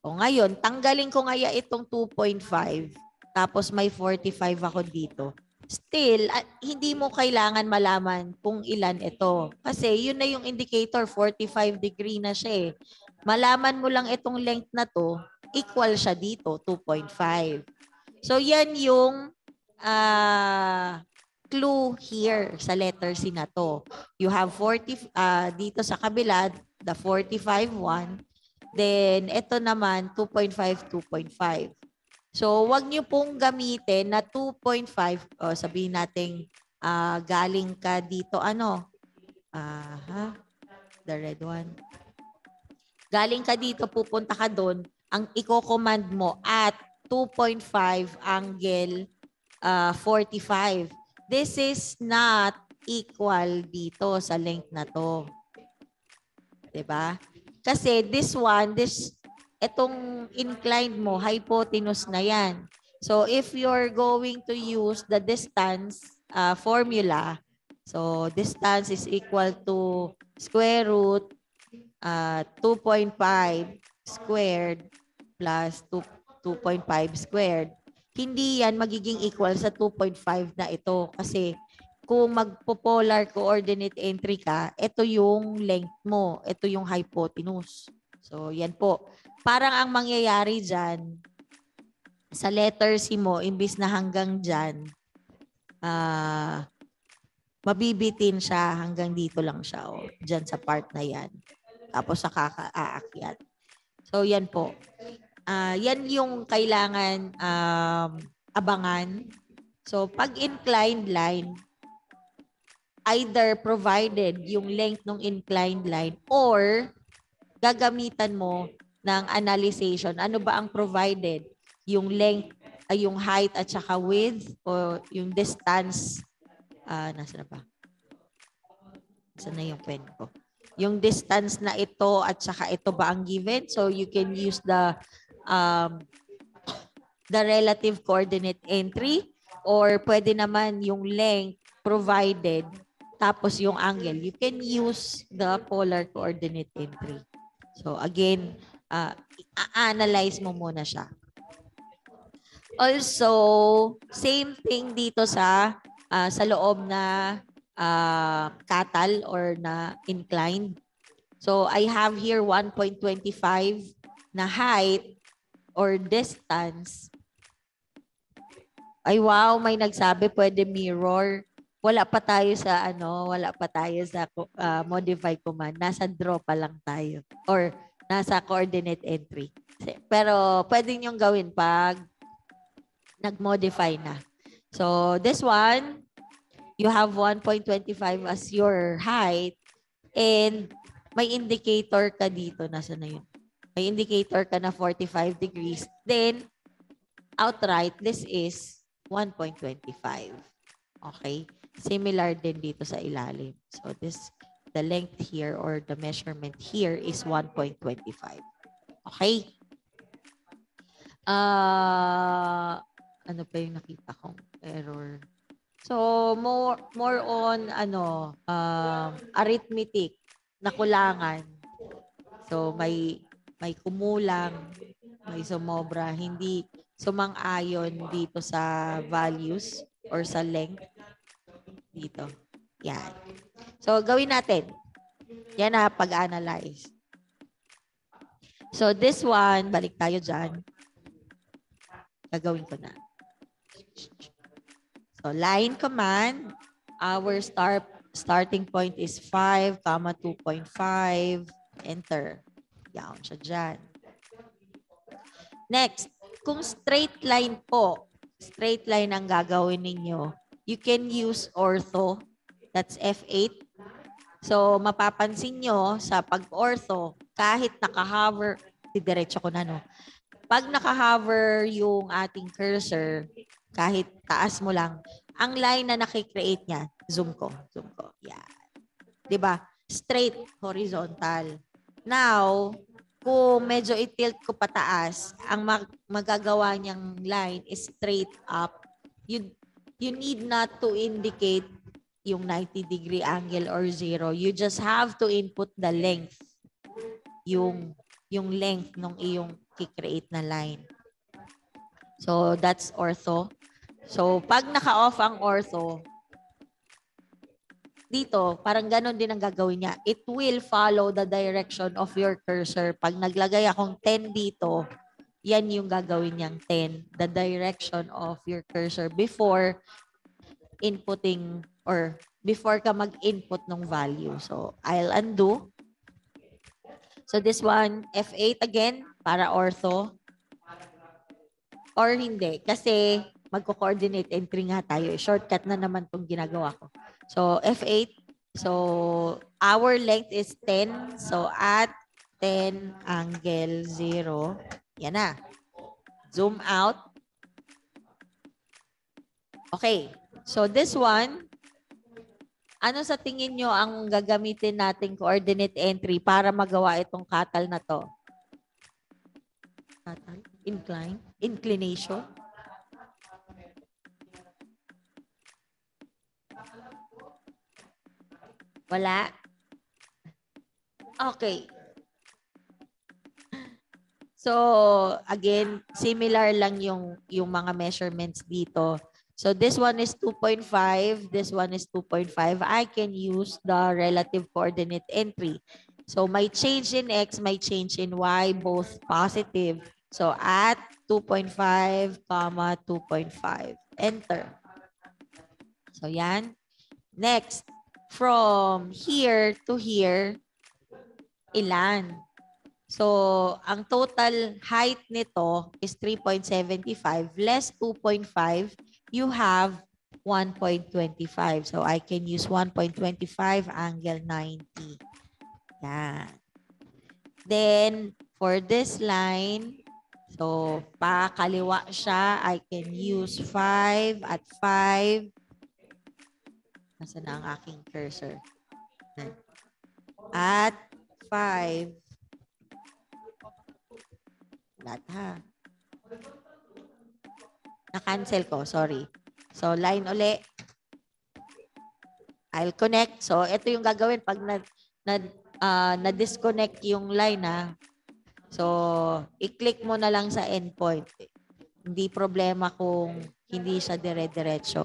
O ngayon, tanggalin ko ngaya itong 2.5 tapos may 45 ako dito. Still, ah, hindi mo kailangan malaman kung ilan ito. Kasi yun na yung indicator, 45 degree na siya eh. Malaman mo lang itong length na to, equal siya dito, 2.5. So yan yung ah, clue here sa letter C na to. You have 40, ah, dito sa kabila, the 45 one. Then, ito naman, 2.5, 2.5. So, wag niyo pong gamitin na 2.5, o sabihin natin, ah, galing ka dito, ano? Ah, ha? The red one. Galing ka dito, pupunta ka doon, ang i-command mo at 2.5 angle ah, 45. This is not equal dito sa length na to. 'Di ba? Kasi this one, this Etong inclined mo, hypotenuse na yan. So if you're going to use the distance uh, formula, so distance is equal to square root uh, 2.5 squared plus 2, 2.5 squared. Hindi yan magiging equal sa 2.5 na ito kasi kung magpo-polar coordinate entry ka, ito yung length mo, ito yung hypotenuse. So yan po. Parang ang mangyayari dyan, sa letter C mo, imbis na hanggang dyan, ah, mabibitin siya hanggang dito lang siya, o, dyan sa part na yan. Tapos sa aakyat. So, yan po. Ah, yan yung kailangan um, abangan. So, pag inclined line, either provided yung length ng inclined line or gagamitan mo ng analyzation. Ano ba ang provided? yung length, ay yung height at saka width o yung distance. Ah, nasa na ba? Saan na yung pen ko? Yung distance na ito at saka ito ba ang given? So you can use the um, the relative coordinate entry or pwede naman yung length provided tapos yung angle. You can use the polar coordinate entry. So again, uh, analyze mo muna siya. Also, same thing dito sa uh, sa loob na uh, katal or na inclined. So, I have here 1.25 na height or distance. Ay wow, may nagsabi pwede mirror. Wala pa tayo sa ano, wala pa tayo sa uh, modify command. Nasa draw pa lang tayo or nasa coordinate entry. Pero pwede niyo gawin pag nag-modify na. So, this one, you have 1.25 as your height and may indicator ka dito. Nasa na yun? May indicator ka na 45 degrees. Then, outright, this is 1.25. Okay? Similar din dito sa ilalim. So, this, the length here or the measurement here is 1.25. Okay? Uh, ano pa yung nakita kong error. So, more, more on, ano, um, arithmetic na kulangan. So, may, may kumulang, may sumobra, hindi sumang-ayon dito sa values or sa length dito. Yan. So, gawin natin. Yan na, pag-analyze. So, this one, balik tayo dyan. Gagawin ko na. So line command, our start starting point is 5, comma 2.5, enter. Yan siya dyan. Next, kung straight line po, straight line ang gagawin ninyo, you can use ortho, that's F8. So, mapapansin nyo sa pag-ortho, kahit naka-hover, diretso ko na no, pag naka-hover yung ating cursor, kahit taas mo lang, ang line na nakikreate niya, zoom ko, zoom ko. Yan. 'Di ba? Straight, horizontal. Now, kung medyo i-tilt ko pataas, ang mag magagawa niyang line is straight up. You you need not to indicate yung 90 degree angle or zero. You just have to input the length. Yung yung length ng iyong ki-create na line. So, that's ortho. So, pag naka-off ang ortho, dito, parang ganon din ang gagawin niya. It will follow the direction of your cursor. Pag naglagay akong 10 dito, yan yung gagawin niyang 10. The direction of your cursor before inputting or before ka mag-input ng value. So, I'll undo. So, this one, F8 again para ortho? Or hindi? Kasi magko-coordinate entry nga tayo. Shortcut na naman itong ginagawa ko. So, F8. So, our length is 10. So, at 10 angle 0. Yan na. Zoom out. Okay. So, this one, ano sa tingin nyo ang gagamitin nating coordinate entry para magawa itong katal na to? Tatal? Incline? Inclination? Wala? Okay. So, again, similar lang yung yung mga measurements dito. So, this one is 2.5, this one is 2.5. I can use the relative coordinate entry. So, my change in x, my change in y, both positive. So, at 2.5, comma 2.5. Enter. So, yan. Next, from here to here, ilan? So, ang total height nito is 3.75 less 2.5, you have 1.25. So, I can use 1.25 angle 90. Yan. Then, for this line, so, pakaliwa siya, I can use 5 at 5. Nasaan na ang aking cursor? At 5. Lahat ha. Na-cancel ko, sorry. So, line uli. I'll connect. So, ito yung gagawin pag na, na, ah, na-disconnect yung line ha. So, i-click mo na lang sa endpoint. Hindi problema kung hindi siya dire-diretso.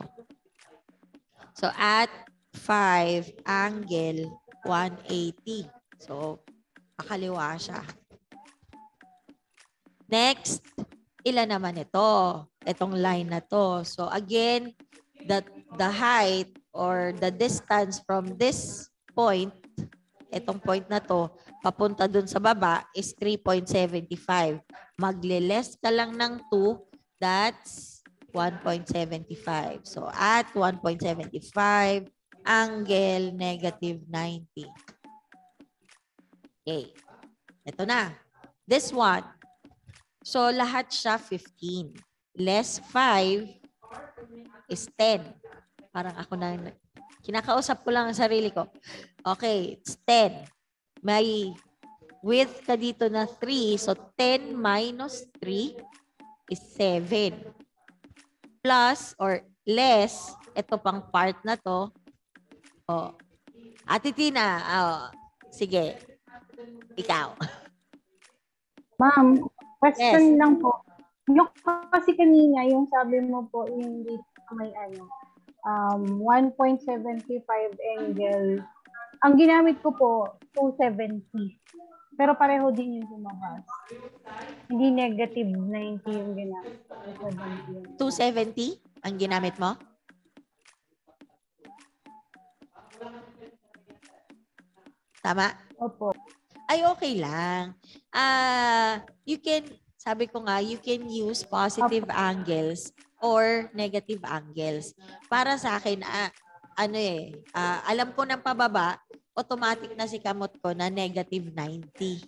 So, at 5 angle 180. So, pakaliwa siya. Next, ilan naman ito? Itong line na to. So, again, the, the height or the distance from this point, itong point na to, papunta dun sa baba is 3.75. Magle-less ka lang ng 2, that's 1.75. So, at 1.75, angle negative 90. Okay. Ito na. This one. So, lahat siya 15. Less 5 is 10. Parang ako na, kinakausap ko lang ang sarili ko. Okay, it's 10. May width ka dito na 3. So, 10 minus 3 is 7. Plus or less, ito pang part na to. Oh. Ate Tina, oh, sige. Ikaw. Ma'am, question Yes. lang po. Yung kasi kanina, yung sabi mo po, yung dito may ano, um, 1.75 angle. Ang ginamit ko po, 270. Pero pareho din yung lumabas. Hindi negative 90 yung ginamit. 270. 270 ang ginamit mo? Tama? Opo. Ay, okay lang. Ah, you can, sabi ko nga, you can use positive angles or negative angles. Para sa akin, ah, ano eh, ah, alam ko ng pababa, automatic na si kamot ko na negative 90.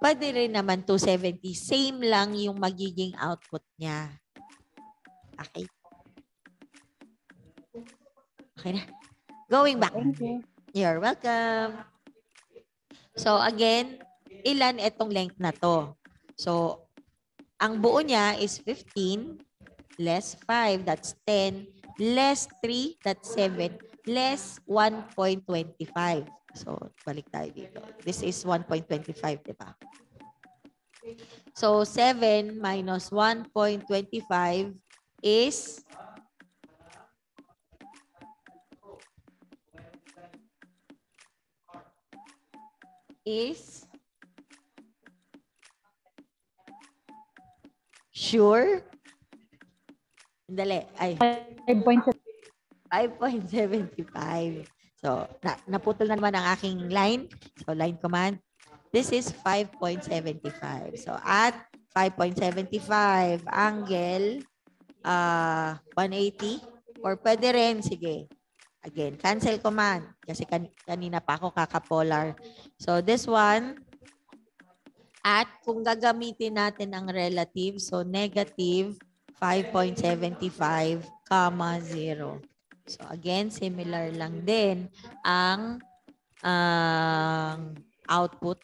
Pwede rin naman 270. Same lang yung magiging output niya. Okay? Okay na. Going back. Thank you. You're welcome. So again, ilan itong length na to? So, ang buo niya is 15 less 5, that's 10, less 3, that's 7, less 1.25. So, balik tayo dito. This is 1.25, di ba? So, 7 minus 1.25 is is sure Dali. Ay, 5.7. 5.75. So, na, naputol na naman ang aking line. So, line command. This is 5.75. So, at 5.75 angle uh, 180 or pwede rin, sige. Again, cancel command kasi kan kanina pa ako kaka-polar. So, this one at kung gagamitin natin ang relative, so negative 5.75, comma 0. So again, similar lang din ang ang output.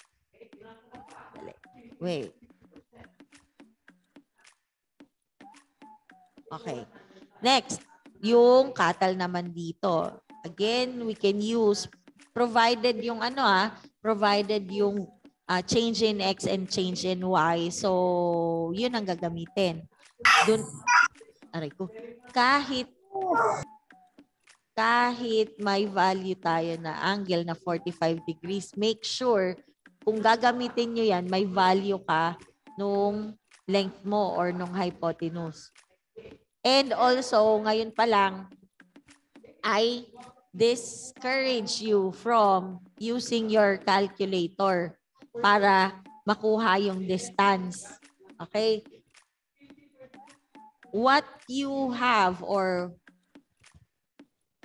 Wait. Okay. Next, yung katal naman dito. Again, we can use provided yung ano ah, provided yung ah, change in X and change in Y. So, yun ang gagamitin. Dun, aray ko, kahit kahit may value tayo na angle na 45 degrees, make sure kung gagamitin nyo yan, may value ka nung length mo or nung hypotenuse. And also, ngayon pa lang, I discourage you from using your calculator para makuha yung distance. Okay? What you have or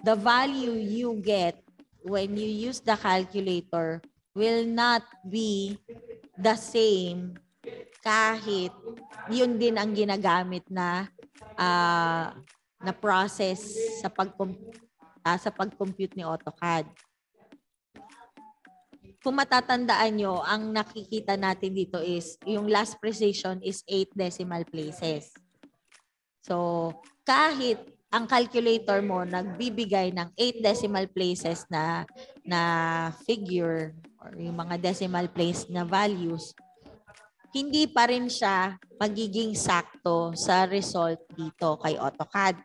the value you get when you use the calculator will not be the same kahit yun din ang ginagamit na ah, na process sa pag sa pag-compute ni AutoCAD. Kung matatandaan nyo, ang nakikita natin dito is yung last precision is 8 decimal places. So, kahit ang calculator mo nagbibigay ng 8 decimal places na na figure or yung mga decimal place na values, hindi pa rin siya magiging sakto sa result dito kay AutoCAD.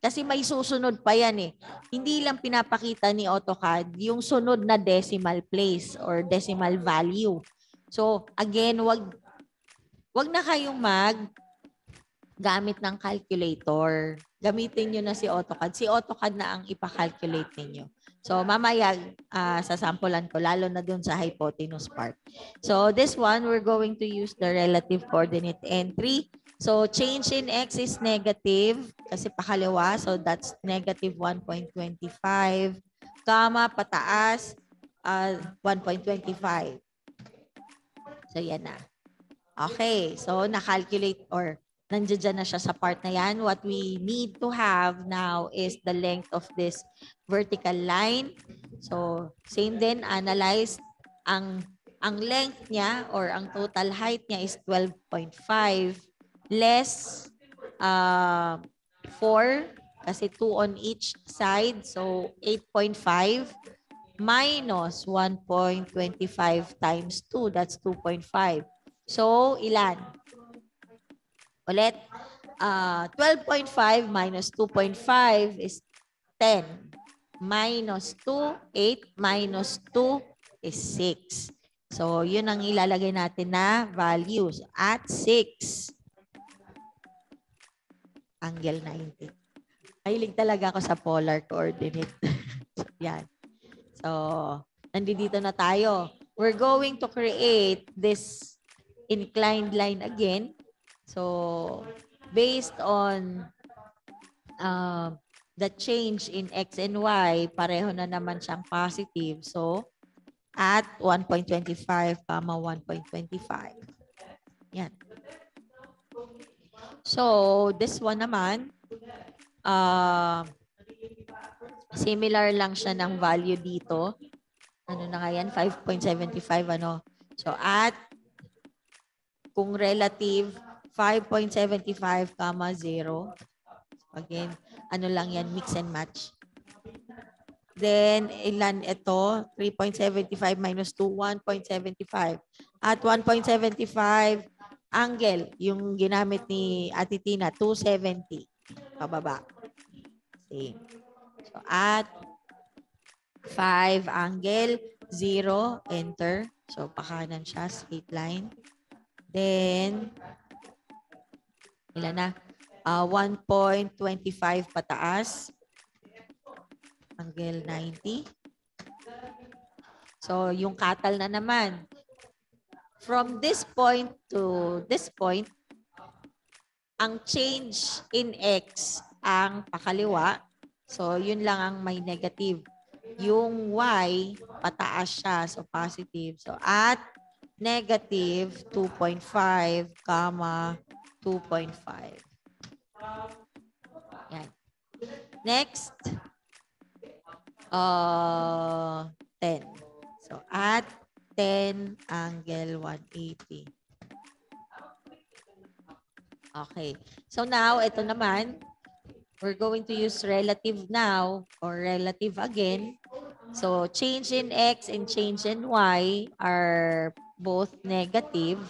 Kasi may susunod pa yan eh. Hindi lang pinapakita ni AutoCAD yung sunod na decimal place or decimal value. So, again, wag wag na kayong mag gamit ng calculator. Gamitin nyo na si AutoCAD. Si AutoCAD na ang ipa-calculate ninyo. So, mamaya, uh, sasampulan ko, lalo na dun sa hypotenuse part. So, this one, we're going to use the relative coordinate entry. So, change in x is negative kasi pakaliwa. So, that's negative 1.25. Kama, pataas, uh, 1.25. So, yan na. Okay. So, na-calculate or nandiyan na siya sa part na yan. What we need to have now is the length of this vertical line. So, same din, analyze ang ang length niya or ang total height niya is 12.5 less uh, 4 kasi 2 on each side. So, 8.5 minus 1.25 times 2. That's 2.5. So, ilan? Ulit. Uh, 12.5 minus 2.5 is 10. Minus 2, 8 minus 2 is 6. So, yun ang ilalagay natin na values at 6. Angle 90. Mahilig talaga ako sa polar coordinate. Yan. So, nandito na tayo. We're going to create this inclined line again. So, based on uh, the change in X and Y, pareho na naman siyang positive. So, at 1.25, 1.25. Yan. So, this one naman, uh, similar lang siya ng value dito. Ano na nga yan? 5.75 ano. So, at kung relative, 5.75 comma 0. Again, ano lang yan, mix and match. Then, ilan ito? 3.75 minus 2, 1.75. At 1.75, angle, yung ginamit ni Ate Tina, 270. Pababa. Same. So, at 5 angle, 0, enter. So, pakanan siya, straight line. Then, ilan na? Uh, 1.25 pataas. Angle 90. So, yung katal na naman. From this point to this point, ang change in X ang pakaliwa. So, yun lang ang may negative. Yung Y, pataas siya. So, positive. So, at negative 2.5, comma 2.5. Yan. Next, uh, 10. So, at 10 angle 180. Okay. So now, ito naman, we're going to use relative now or relative again. So change in x and change in y are both negative.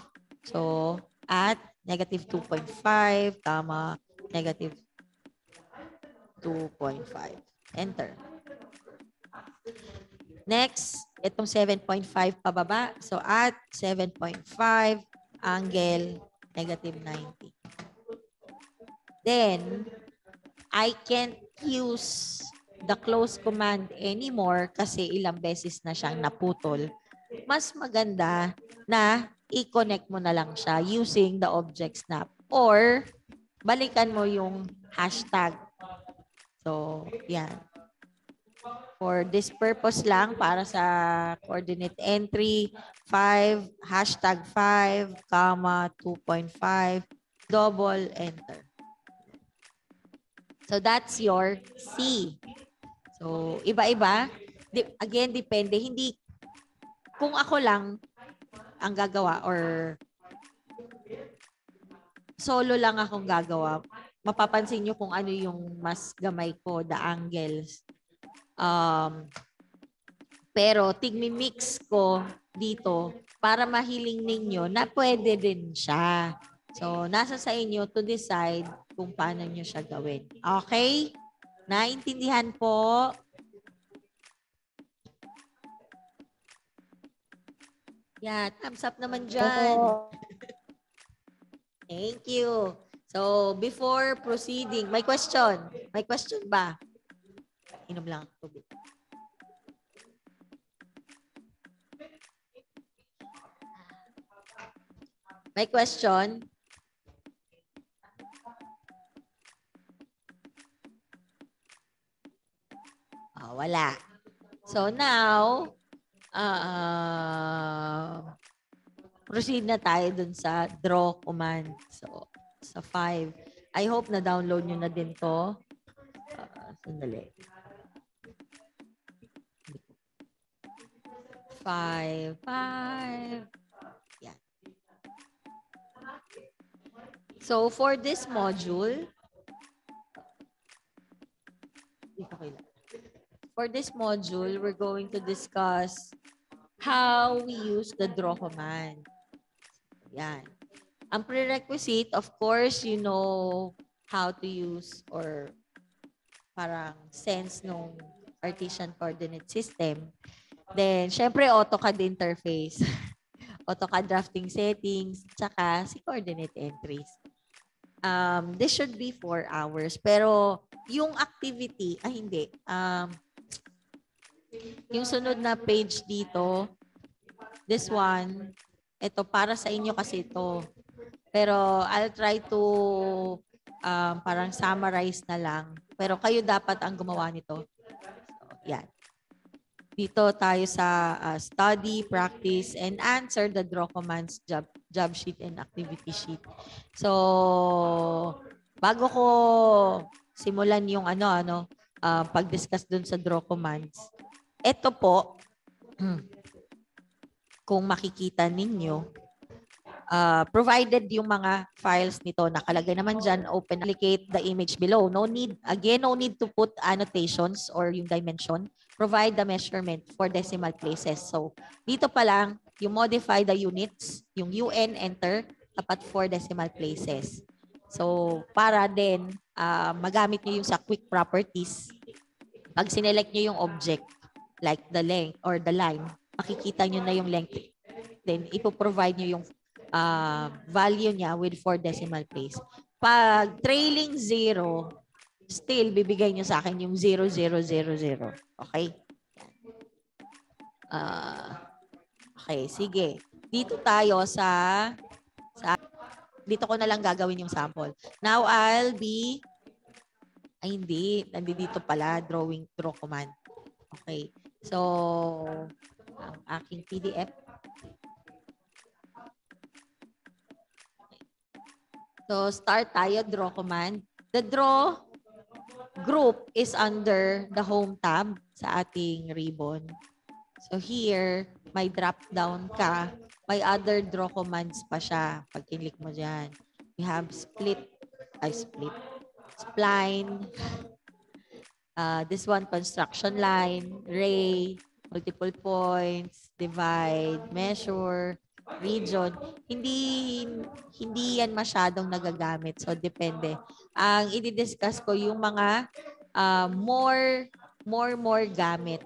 So at negative 2.5, comma, negative 2.5. Enter. Next, itong 7.5 pababa. So at 7.5, angle negative 90. Then, I can't use the close command anymore kasi ilang beses na siyang naputol. Mas maganda na i-connect mo na lang siya using the object snap or balikan mo yung hashtag. So, yan. For this purpose lang, para sa coordinate entry, 5, hashtag 5, comma, 2.5, double enter. So that's your C. So iba-iba. Again, depende. Hindi, kung ako lang ang gagawa or solo lang akong gagawa, mapapansin nyo kung ano yung mas gamay ko, the angles. Um, pero tigmi-mix ko dito para mahiling ninyo na pwede din siya. So, nasa sa inyo to decide kung paano nyo siya gawin. Okay? Naintindihan po? Yeah, thumbs up naman dyan. Thank you. So, before proceeding, may question? May question ba? Inom lang ako tubig. May question? Ah, wala. So now, uh, proceed na tayo dun sa draw command. So, sa 5. I hope na download nyo na din to. Uh, sandali. 5, 5. Yan. So, for this module. For this module, we're going to discuss how we use the draw command. Yan. Ang prerequisite, of course, you know how to use or parang sense nung Cartesian coordinate system. Then, syempre, AutoCAD interface. AutoCAD drafting settings, tsaka si coordinate entries. Um, this should be 4 hours. Pero, yung activity, ay hindi. Um, yung sunod na page dito, this one, ito para sa inyo kasi ito. Pero I'll try to um, parang summarize na lang. Pero kayo dapat ang gumawa nito. So, yan. Dito tayo sa uh, study, practice, and answer the draw commands job, job sheet and activity sheet. So, bago ko simulan yung ano, ano, uh, pag-discuss dun sa draw commands, ito po, kung makikita ninyo, uh, provided yung mga files nito, nakalagay naman dyan, open, allocate the image below. No need, again, no need to put annotations or yung dimension. Provide the measurement for decimal places. So, dito pa lang, you modify the units, yung UN, enter, dapat for decimal places. So, para din, uh, magamit nyo yung sa quick properties, pag sinelect nyo yung object, like the length or the line, makikita nyo na yung length. Then, ipo-provide nyo yung uh, value niya with 4 decimal place. Pag trailing 0, still bibigay nyo sa akin yung 0000. Okay? Uh, okay, sige. Dito tayo sa, sa dito ko na lang gagawin yung sample. Now, I'll be ay hindi, nandito pala drawing draw command. Okay. So, ang aking PDF. So, start tayo, draw command. The draw group is under the home tab sa ating ribbon. So, here, may drop down ka. May other draw commands pa siya pag kinlik mo dyan. We have split, I split, spline, uh, this one construction line, ray, multiple points, divide, measure, region. Hindi hindi yan masyadong nagagamit. So depende. Ang i-discuss ko yung mga uh, more more more gamit.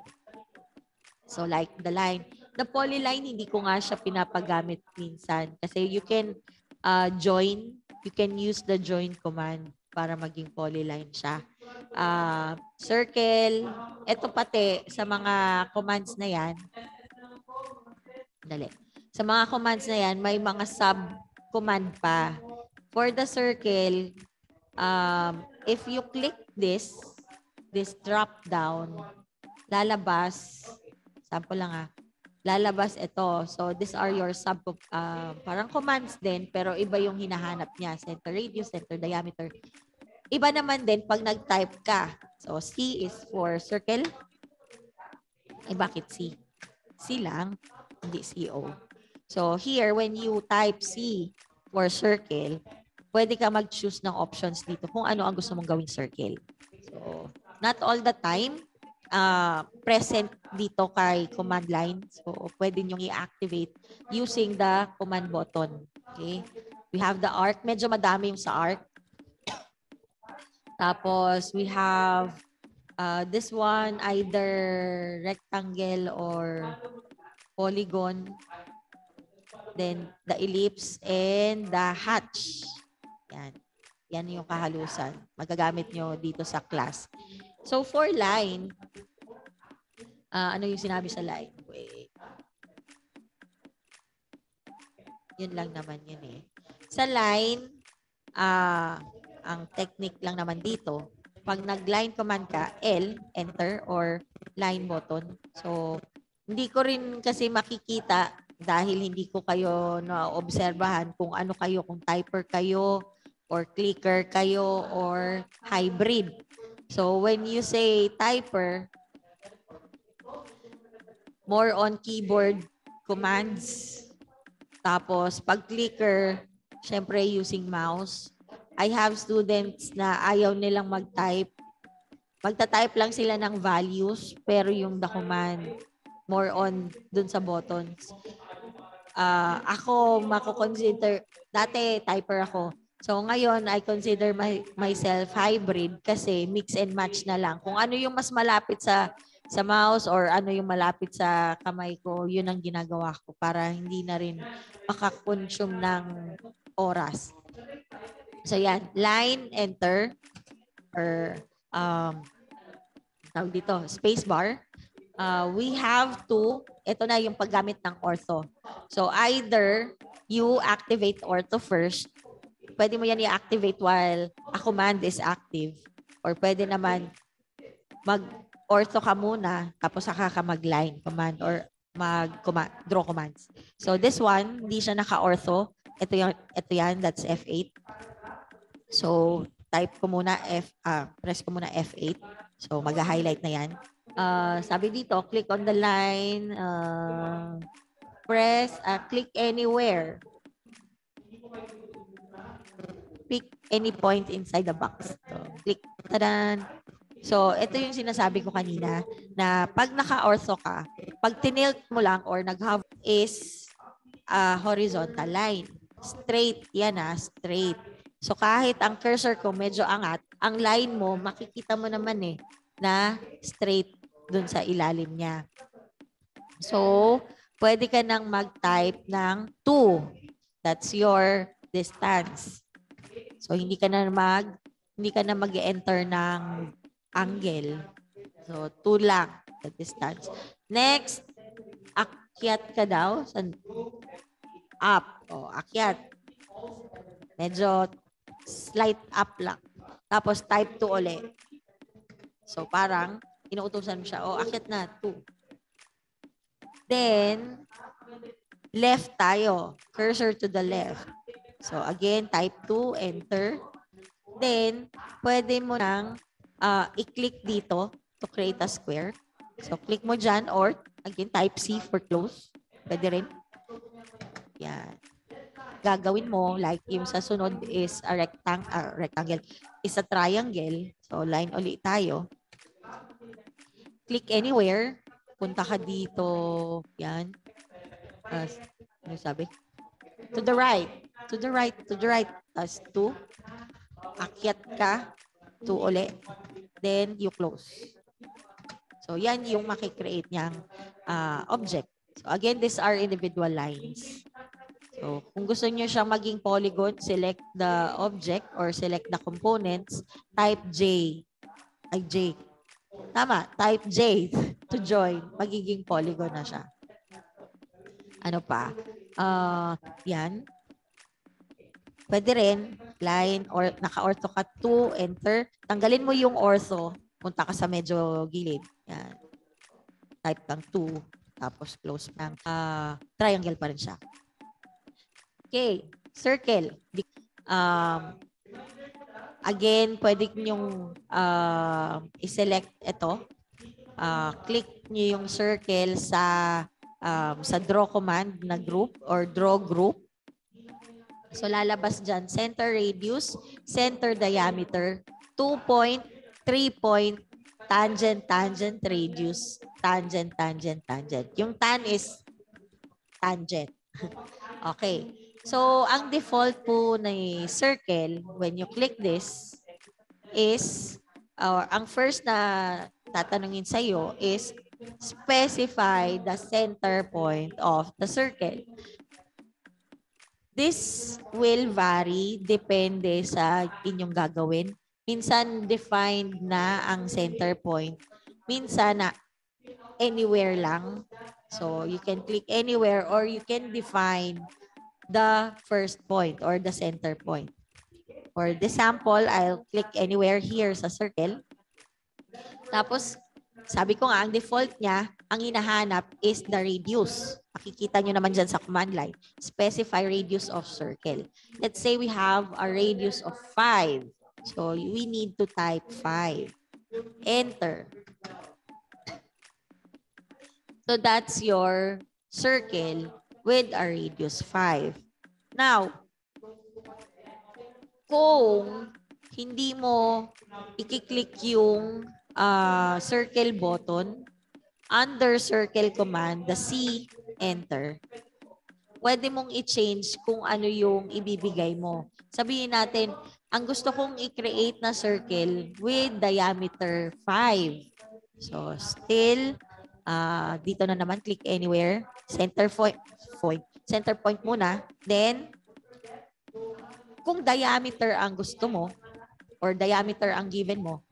So like the line, the polyline hindi ko nga siya pinapagamit minsan kasi you can uh, join, you can use the join command para maging polyline siya. Uh, circle, ito pati sa mga commands na yan. Dali. Sa mga commands na yan, may mga sub command pa. For the circle, um, if you click this, this drop down, lalabas, sample lang ah, lalabas ito. So, these are your sub, uh, parang commands din, pero iba yung hinahanap niya. Center radius, center diameter. Iba naman din pag nag-type ka. So, C is for circle. Ay, bakit C? C lang, hindi CO. So, here, when you type C for circle, pwede ka mag-choose ng options dito kung ano ang gusto mong gawing circle. So, not all the time uh, present dito kay command line. So, pwede nyo i-activate using the command button. Okay? We have the arc. Medyo madami yung sa arc. Tapos, we have uh, this one, either rectangle or polygon. Then, the ellipse and the hatch. Yan. Yan yung kahalusan. Magagamit nyo dito sa class. So, for line, uh, ano yung sinabi sa line? Wait. Yun lang naman yun eh. Sa line, uh, ang technique lang naman dito, pag nag-line command ka, L, enter, or line button. So, hindi ko rin kasi makikita dahil hindi ko kayo na-obserbahan kung ano kayo, kung typer kayo, or clicker kayo, or hybrid. So when you say typer, more on keyboard commands. Tapos pag clicker, syempre using mouse. I have students na ayaw nilang mag-type. Magta-type lang sila ng values, pero yung the command, more on dun sa buttons. Uh, ako, mako-consider, dati typer ako. So ngayon, I consider my, myself hybrid kasi mix and match na lang. Kung ano yung mas malapit sa sa mouse or ano yung malapit sa kamay ko, yun ang ginagawa ko para hindi na rin makakonsume ng oras. So yan, line, enter, or um, tawag dito, space bar. Uh, we have to, ito na yung paggamit ng ortho. So either you activate ortho first pwede mo yan i-activate while a command is active. Or pwede naman mag-ortho ka muna, tapos saka ka mag-line command or mag-draw commands. So this one, hindi siya naka-ortho. Ito, yung, ito yan, that's F8. So type ko muna F, uh, press ko muna F8. So mag-highlight na yan. Uh, sabi dito, click on the line, uh, press, uh, click anywhere pick any point inside the box. So, click. Tadan! So, ito yung sinasabi ko kanina na pag naka-ortho ka, pag tinilt mo lang or nag-hover is a horizontal line. Straight. Yan ah, straight. So, kahit ang cursor ko medyo angat, ang line mo, makikita mo naman eh, na straight dun sa ilalim niya. So, pwede ka nang mag-type ng 2. That's your distance. So hindi ka na mag hindi ka na mag-enter ng angle. So 2 lang the distance. Next, akyat ka daw sa up. O, akyat. Medyo slight up lang. Tapos type 2 ulit. So parang inuutosan mo siya, o akyat na 2. Then, left tayo. Cursor to the left. So again, type 2, enter. Then, pwede mo nang uh, i-click dito to create a square. So click mo dyan or again, type C for close. Pwede rin. Yan. gagawin mo, like yung sa sunod is a rectang ah, rectangle, is a triangle. So, line ulit tayo. Click anywhere. Punta ka dito. Yan. Uh, ano sabi? To the right. To the right. To the right. Tapos to. Akyat ka. To uli. Then, you close. So, yan yung makikreate niyang ah, object. So, again, these are individual lines. So, kung gusto niyo siya maging polygon, select the object or select the components, type J. Ay, J. Tama, type J to join. Magiging polygon na siya. Ano pa? Ah, yan. Pwede rin, line or naka-ortho ka 2, enter. Tanggalin mo yung ortho, punta ka sa medyo gilid. Yan. Type kang 2, tapos close ng ah, triangle pa rin siya. Okay, circle. Um, again, pwede nyong uh, i-select ito. Ah, click nyo yung circle sa um, sa draw command na group or draw group. So lalabas dyan, center radius, center diameter, 2 point, 3 point, tangent, tangent, radius, tangent, tangent, tangent. Yung tan is tangent. okay. So, ang default po na circle, when you click this, is, or ang first na tatanungin sa iyo is, specify the center point of the circle. This will vary depende sa inyong gagawin. Minsan defined na ang center point. Minsan na anywhere lang. So you can click anywhere or you can define the first point or the center point. For the sample, I'll click anywhere here sa circle. Tapos, sabi ko nga, ang default niya, ang hinahanap is the radius. Makikita nyo naman dyan sa command line. Specify radius of circle. Let's say we have a radius of 5. So, we need to type 5. Enter. So, that's your circle with a radius 5. Now, kung hindi mo i-click yung ah, circle button, under circle command, the C, enter, pwede mong i-change kung ano yung ibibigay mo. Sabihin natin, ang gusto kong i-create na circle with diameter 5. So, still, ah, dito na naman, click anywhere. Center point, point, center point muna. Then, kung diameter ang gusto mo, or diameter ang given mo,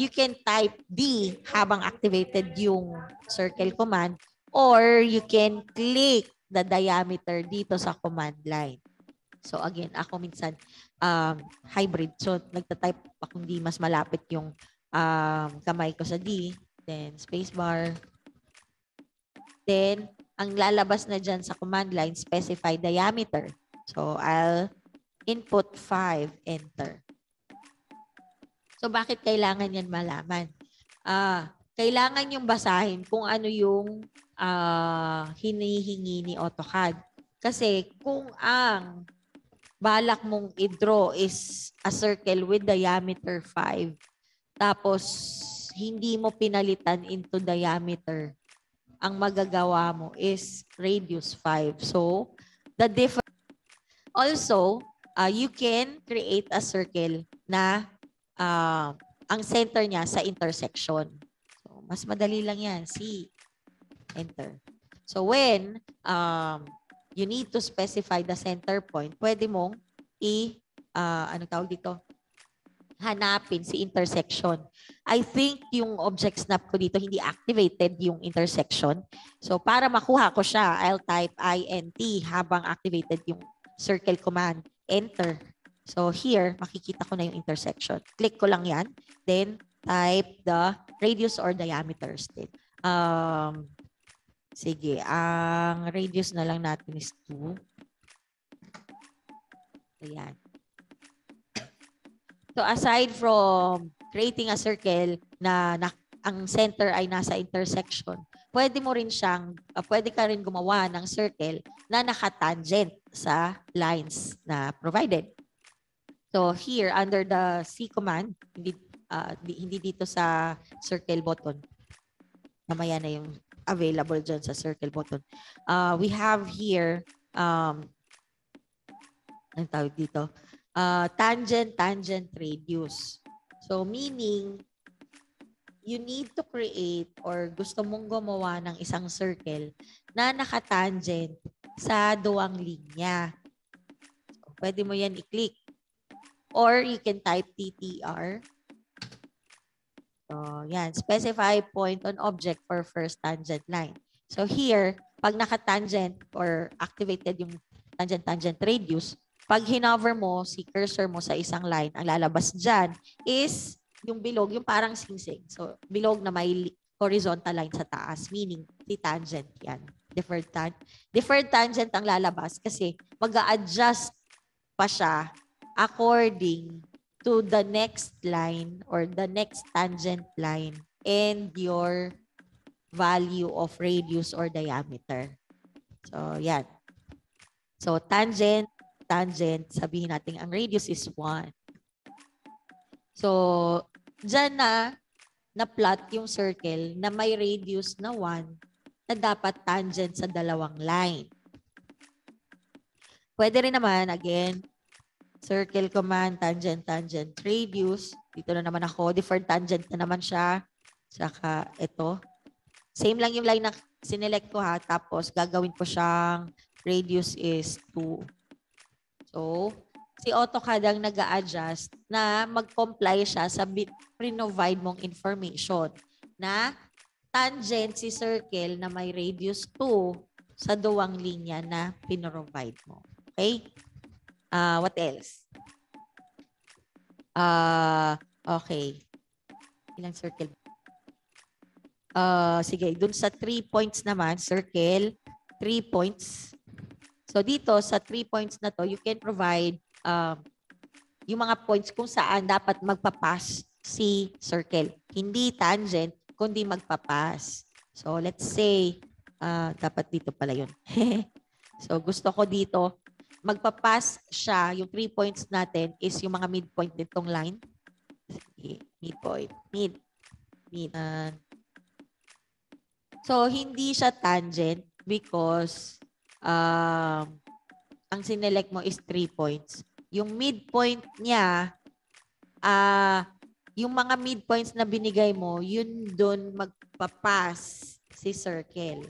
you can type D habang activated yung circle command, or you can click the diameter dito sa command line. So again, ako minsan um, hybrid. So nagta-type ako hindi mas malapit yung um, kamay ko sa D. Then spacebar. Then, ang lalabas na dyan sa command line, specify diameter. So I'll input 5, enter. So bakit kailangan yan malaman? Ah, kailangan yung basahin kung ano yung ah, hinihingi ni AutoCAD. Kasi kung ang balak mong i-draw is a circle with diameter 5, tapos hindi mo pinalitan into diameter, ang magagawa mo is radius 5. So, the difference Also, uh, you can create a circle na uh, ang center niya sa intersection. So, mas madali lang yan. C. Enter. So, when um, you need to specify the center point, pwede mong i, uh, ano tawag dito? hanapin si intersection. I think yung object snap ko dito hindi activated yung intersection. So para makuha ko siya, I'll type INT habang activated yung circle command, enter. So here, makikita ko na yung intersection. Click ko lang yan. Then, type the radius or diameter still. Um, sige, ang radius na lang natin is 2. Ayan. So aside from creating a circle na, na ang center ay nasa intersection, pwede mo rin siyang, ah, pwede ka rin gumawa ng circle na nakatangent sa lines na provided. So here, under the C command, hindi, di- hindi dito sa circle button. Mamaya na yung available dyan sa circle button. Uh, we have here, um, ang tawag dito, uh, tangent, tangent, radius. So meaning, you need to create or gusto mong gumawa ng isang circle na nakatangent sa duwang linya. So, pwede mo yan i-click. Or you can type TTR. So, yan. Specify point on object for first tangent line. So here, pag naka-tangent or activated yung tangent-tangent radius, pag hinover mo si cursor mo sa isang line, ang lalabas dyan is yung bilog, yung parang singsing. So, bilog na may horizontal line sa taas, meaning si tangent yan. Deferred, tan deferred tangent ang lalabas kasi mag adjust pa siya according to the next line or the next tangent line and your value of radius or diameter. So, yan. So, tangent, tangent, sabihin natin ang radius is 1. So, dyan na na-plot yung circle na may radius na 1 na dapat tangent sa dalawang line. Pwede rin naman, again, circle command, tangent, tangent, radius. Dito na naman ako, deferred tangent na naman siya. Saka ito. Same lang yung line na sinelect ko ha. Tapos gagawin ko siyang radius is 2. So, si AutoCAD ang nag adjust na mag-comply siya sa bit- provide mong information na tangent si circle na may radius 2 sa duwang linya na pinrovide mo. Okay? Ah, what else? Ah, okay. Ilang circle? Ah, sige, dun sa three points naman, circle, three points. So dito sa three points na to, you can provide um, yung mga points kung saan dapat magpapas si circle. Hindi tangent, kundi magpapas. So let's say, ah, dapat dito pala yun. so gusto ko dito, magpapas siya, yung three points natin is yung mga midpoint nitong line. Sige, midpoint, mid, mid. ah. so hindi siya tangent because um, ang sinelect mo is three points. Yung midpoint niya, ah yung mga midpoints na binigay mo, yun doon magpapas si circle.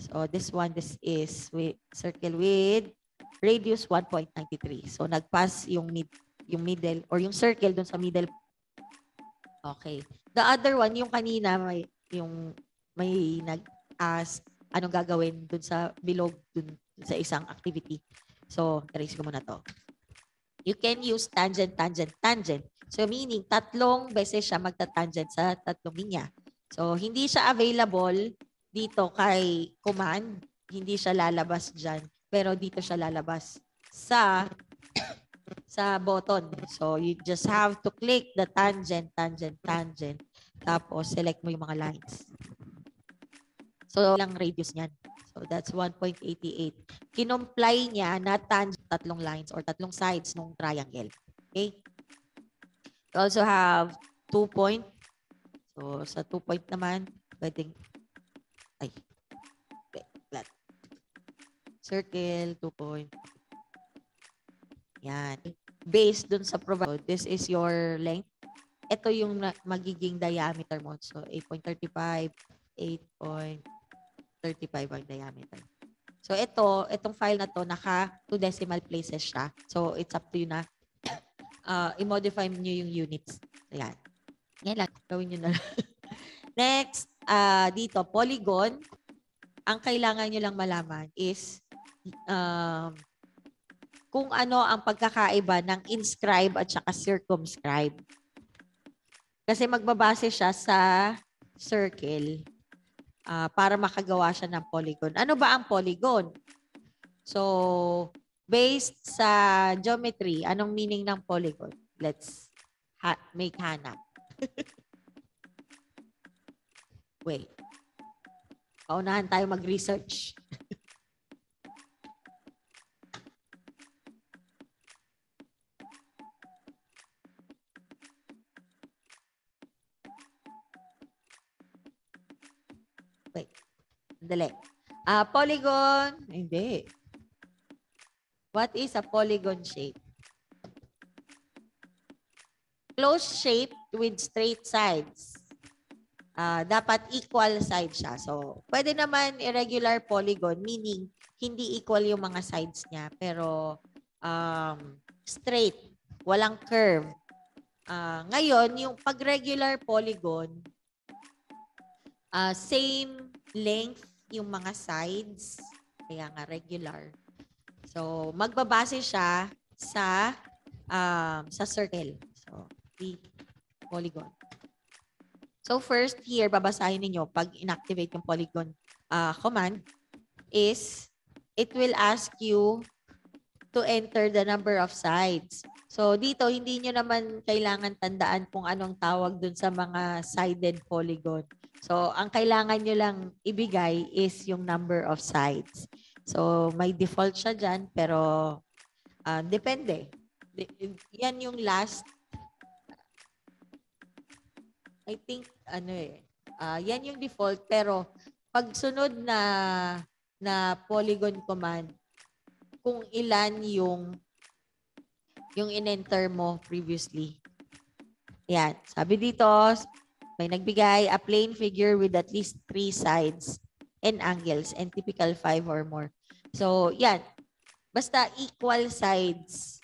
So this one, this is with circle with radius 1.93. So nagpass yung mid yung middle or yung circle doon sa middle. Okay. The other one, yung kanina may yung may nag-ask anong gagawin doon sa bilog doon sa isang activity. So, erase ko muna to. You can use tangent, tangent, tangent. So, meaning, tatlong beses siya magta-tangent sa tatlong linya. So, hindi siya available dito kay command. Hindi siya lalabas dyan. Pero dito siya lalabas sa sa button. So, you just have to click the tangent, tangent, tangent. Tapos, select mo yung mga lines. So, lang radius niyan. So, that's 1.88. Kinomply niya na tangent tatlong lines or tatlong sides ng triangle. Okay? You also have two point. So, sa two point naman, pwedeng, ay. Circle, two point. Yan. Based dun sa provide, this is your length. Ito yung magiging diameter mo. So, 8.35, 8.35 ang diameter. So, ito, itong file na to, naka two decimal places siya. So, it's up to you na uh, i-modify nyo yung units. Ayan. Yan lang. Gawin nyo na lang. Next, uh, dito, polygon. Ang kailangan nyo lang malaman is um, kung ano ang pagkakaiba ng inscribe at saka circumscribe. Kasi magbabase siya sa circle ah, para makagawa siya ng polygon. Ano ba ang polygon? So, based sa geometry, anong meaning ng polygon? Let's ha- make hanap. Wait. Paunahan tayo mag-research. Dali. Ah, polygon. Hindi. What is a polygon shape? Closed shape with straight sides. Ah, dapat equal side siya. So, pwede naman irregular polygon, meaning hindi equal yung mga sides niya, pero um, straight, walang curve. Ah, ngayon, yung pag regular polygon, ah, same length yung mga sides, kaya nga regular. So, magbabase siya sa um, sa circle. So, the polygon. So, first here, babasahin ninyo pag inactivate yung polygon uh, command is it will ask you to enter the number of sides. So, dito, hindi nyo naman kailangan tandaan kung anong tawag dun sa mga sided polygon. So, ang kailangan nyo lang ibigay is yung number of sides. So, may default siya dyan, pero ah, depende. Yan yung last I think ano eh. ah, yan yung default pero pag sunod na na polygon command kung ilan yung yung in-enter mo previously. Yan. Sabi dito, may nagbigay a plane figure with at least three sides and angles and typical five or more. So, yan. Basta equal sides.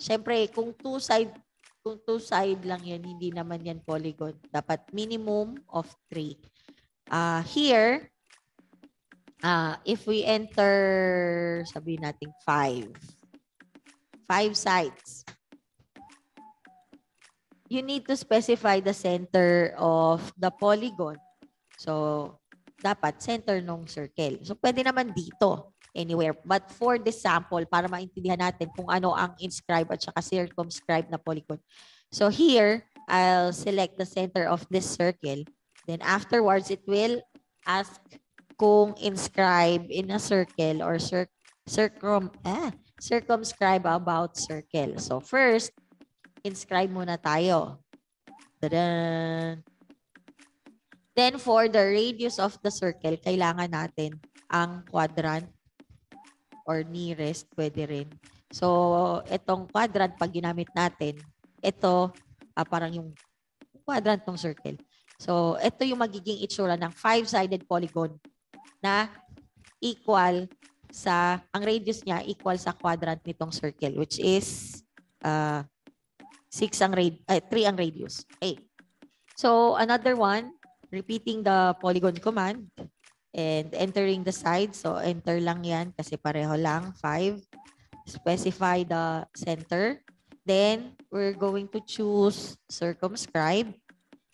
Siyempre, kung two side kung two side lang yan, hindi naman yan polygon. Dapat minimum of three. Uh, here, uh, if we enter, sabihin natin five. Five sides. You need to specify the center of the polygon. So, dapat center nung circle. So, pwede naman dito anywhere. But for this sample, para maintindihan natin kung ano ang inscribe at saka circumscribe na polygon. So here, I'll select the center of this circle. Then afterwards, it will ask kung inscribe in a circle or cir circum ah, circumscribe about circle. So first, inscribe muna tayo. Tadaan! Then for the radius of the circle, kailangan natin ang quadrant or nearest, pwede rin. So, itong quadrant, pag ginamit natin, ito, ah, parang yung quadrant ng circle. So, ito yung magiging itsura ng five-sided polygon na equal sa, ang radius niya equal sa quadrant nitong circle, which is uh, 6 ang rad, uh, 3 ang radius. Okay. So, another one, repeating the polygon command and entering the side. So, enter lang yan kasi pareho lang, 5. Specify the center. Then, we're going to choose circumscribe.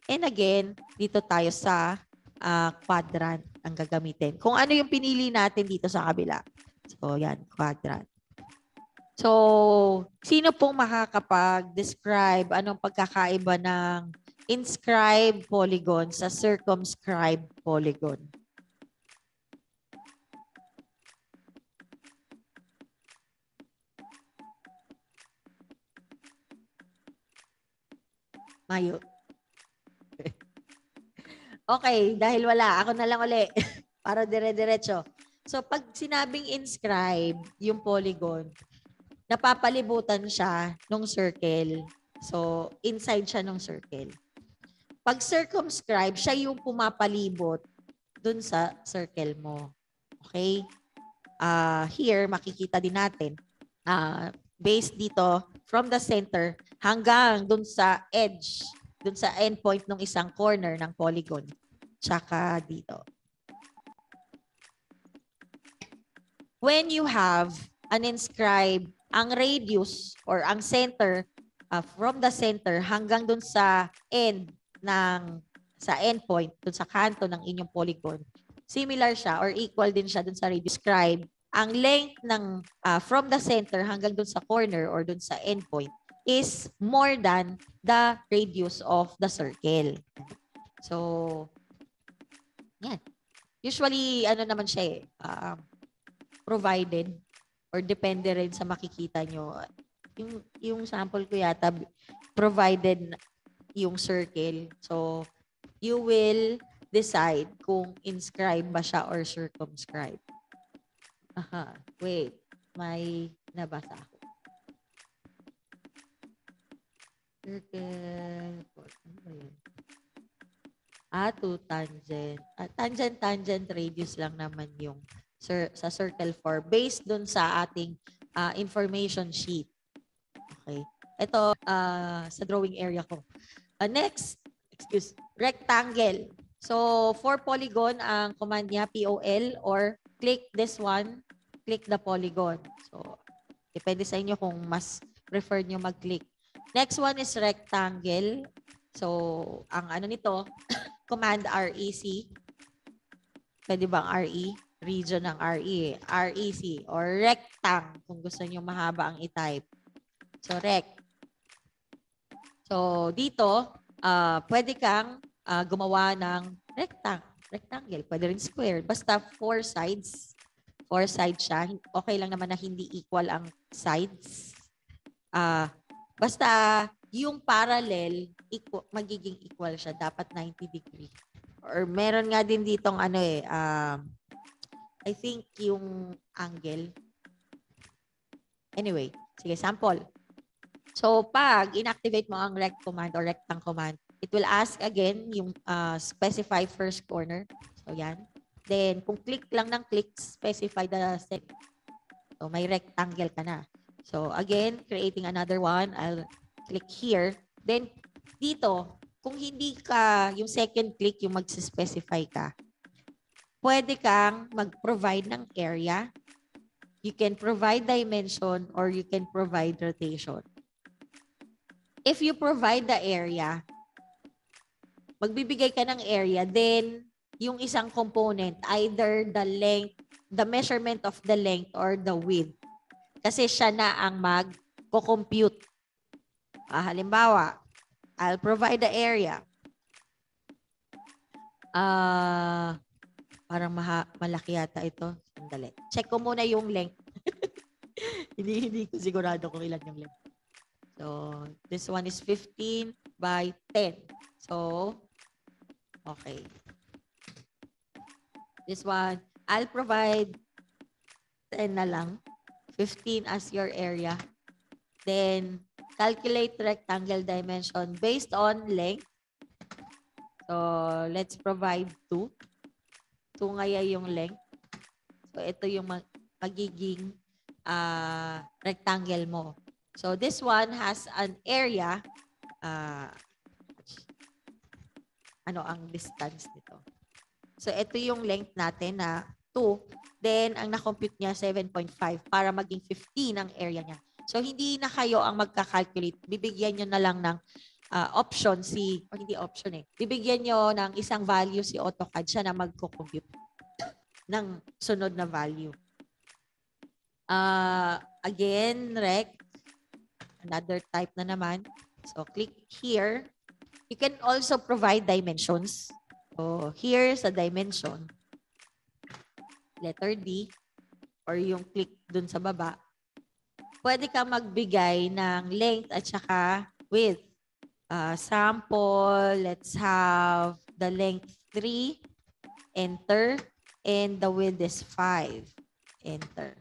And again, dito tayo sa ah, quadrant ang gagamitin. Kung ano yung pinili natin dito sa kabila. So, yan, quadrant. So, sino pong makakapag-describe anong pagkakaiba ng inscribe polygon sa circumscribe polygon? Mayo. Okay, dahil wala, ako na lang uli para dire-diretso. So pag sinabing inscribe yung polygon, napapalibutan siya nung circle. So inside siya nung circle. Pag circumscribe, siya yung pumapalibot dun sa circle mo. Okay? Ah, here makikita din natin ah based dito from the center hanggang dun sa edge, dun sa endpoint ng isang corner ng polygon. Tsaka dito. When you have an inscribed, ang radius or ang center uh, from the center hanggang dun sa end ng sa endpoint, dun sa kanto ng inyong polygon, similar siya or equal din siya dun sa radius described ang length ng ah, from the center hanggang dun sa corner or dun sa endpoint is more than the radius of the circle. So, yan. usually, ano naman siya eh, um, provided or depende rin sa makikita nyo. Yung, yung sample ko yata, provided yung circle. So, you will decide kung inscribe ba siya or circumscribe. Aha, wait. May nabasa ako. Circle. Ano? Ah, to tangent. Ah, tangent, tangent, radius lang naman yung cir- sa circle 4 based dun sa ating ah, information sheet. Okay. Ito, ah, sa drawing area ko. Ah, next, excuse, rectangle. So, for polygon, ang command niya, POL, or click this one, click the polygon. So, depende sa inyo kung mas prefer nyo mag-click. Next one is rectangle. So, ang ano nito, command REC. Pwede bang RE? Region ng RE. REC or rectang kung gusto nyo mahaba ang i-type. So, rec. So, dito, ah pwede kang ah, gumawa ng rectang, rectangle. Pwede rin square. Basta four sides. Four sides siya. Okay lang naman na hindi equal ang sides. Ah, basta yung parallel, equal, magiging equal siya. Dapat 90 degree. Or meron nga din ditong ano eh, um, I think yung angle. Anyway, sige, sample. So, pag inactivate mo ang rect command or rectang command, it will ask again yung uh, specify first corner. So, yan. Then, kung click lang ng click, specify the set. So, may rectangle ka na. So, again, creating another one. I'll click here. Then, dito, kung hindi ka, yung second click, yung mag-specify ka, pwede kang mag-provide ng area. You can provide dimension or you can provide rotation. If you provide the area, magbibigay ka ng area, then yung isang component, either the length, the measurement of the length or the width. Kasi siya na ang mag-compute. Ah, halimbawa, I'll provide the area. Ah, parang maha, malaki yata ito. Sandali. Check ko muna yung length. hindi, hindi ko sigurado kung ilan yung length. So, this one is 15 by 10. So, okay. This one, I'll provide 10 na lang. 15 as your area. Then, calculate rectangle dimension based on length. So, let's provide 2. 2 ngaya yung length. So, ito yung mag- magiging ah, rectangle mo. So, this one has an area. ah, ano ang distance nito? So, ito yung length natin na 2. Then, ang na-compute niya 7.5 para maging 15 ang area niya. So, hindi na kayo ang magka-calculate. Bibigyan nyo na lang ng ah, option si, o hindi option eh. Bibigyan nyo ng isang value si AutoCAD siya na magko-compute ng sunod na value. Ah, again, rec. Another type na naman. So, click here. You can also provide dimensions. So, here sa dimension, letter D, or yung click dun sa baba, pwede ka magbigay ng length at saka width. Uh, sample, let's have the length 3, enter, and the width is 5, enter.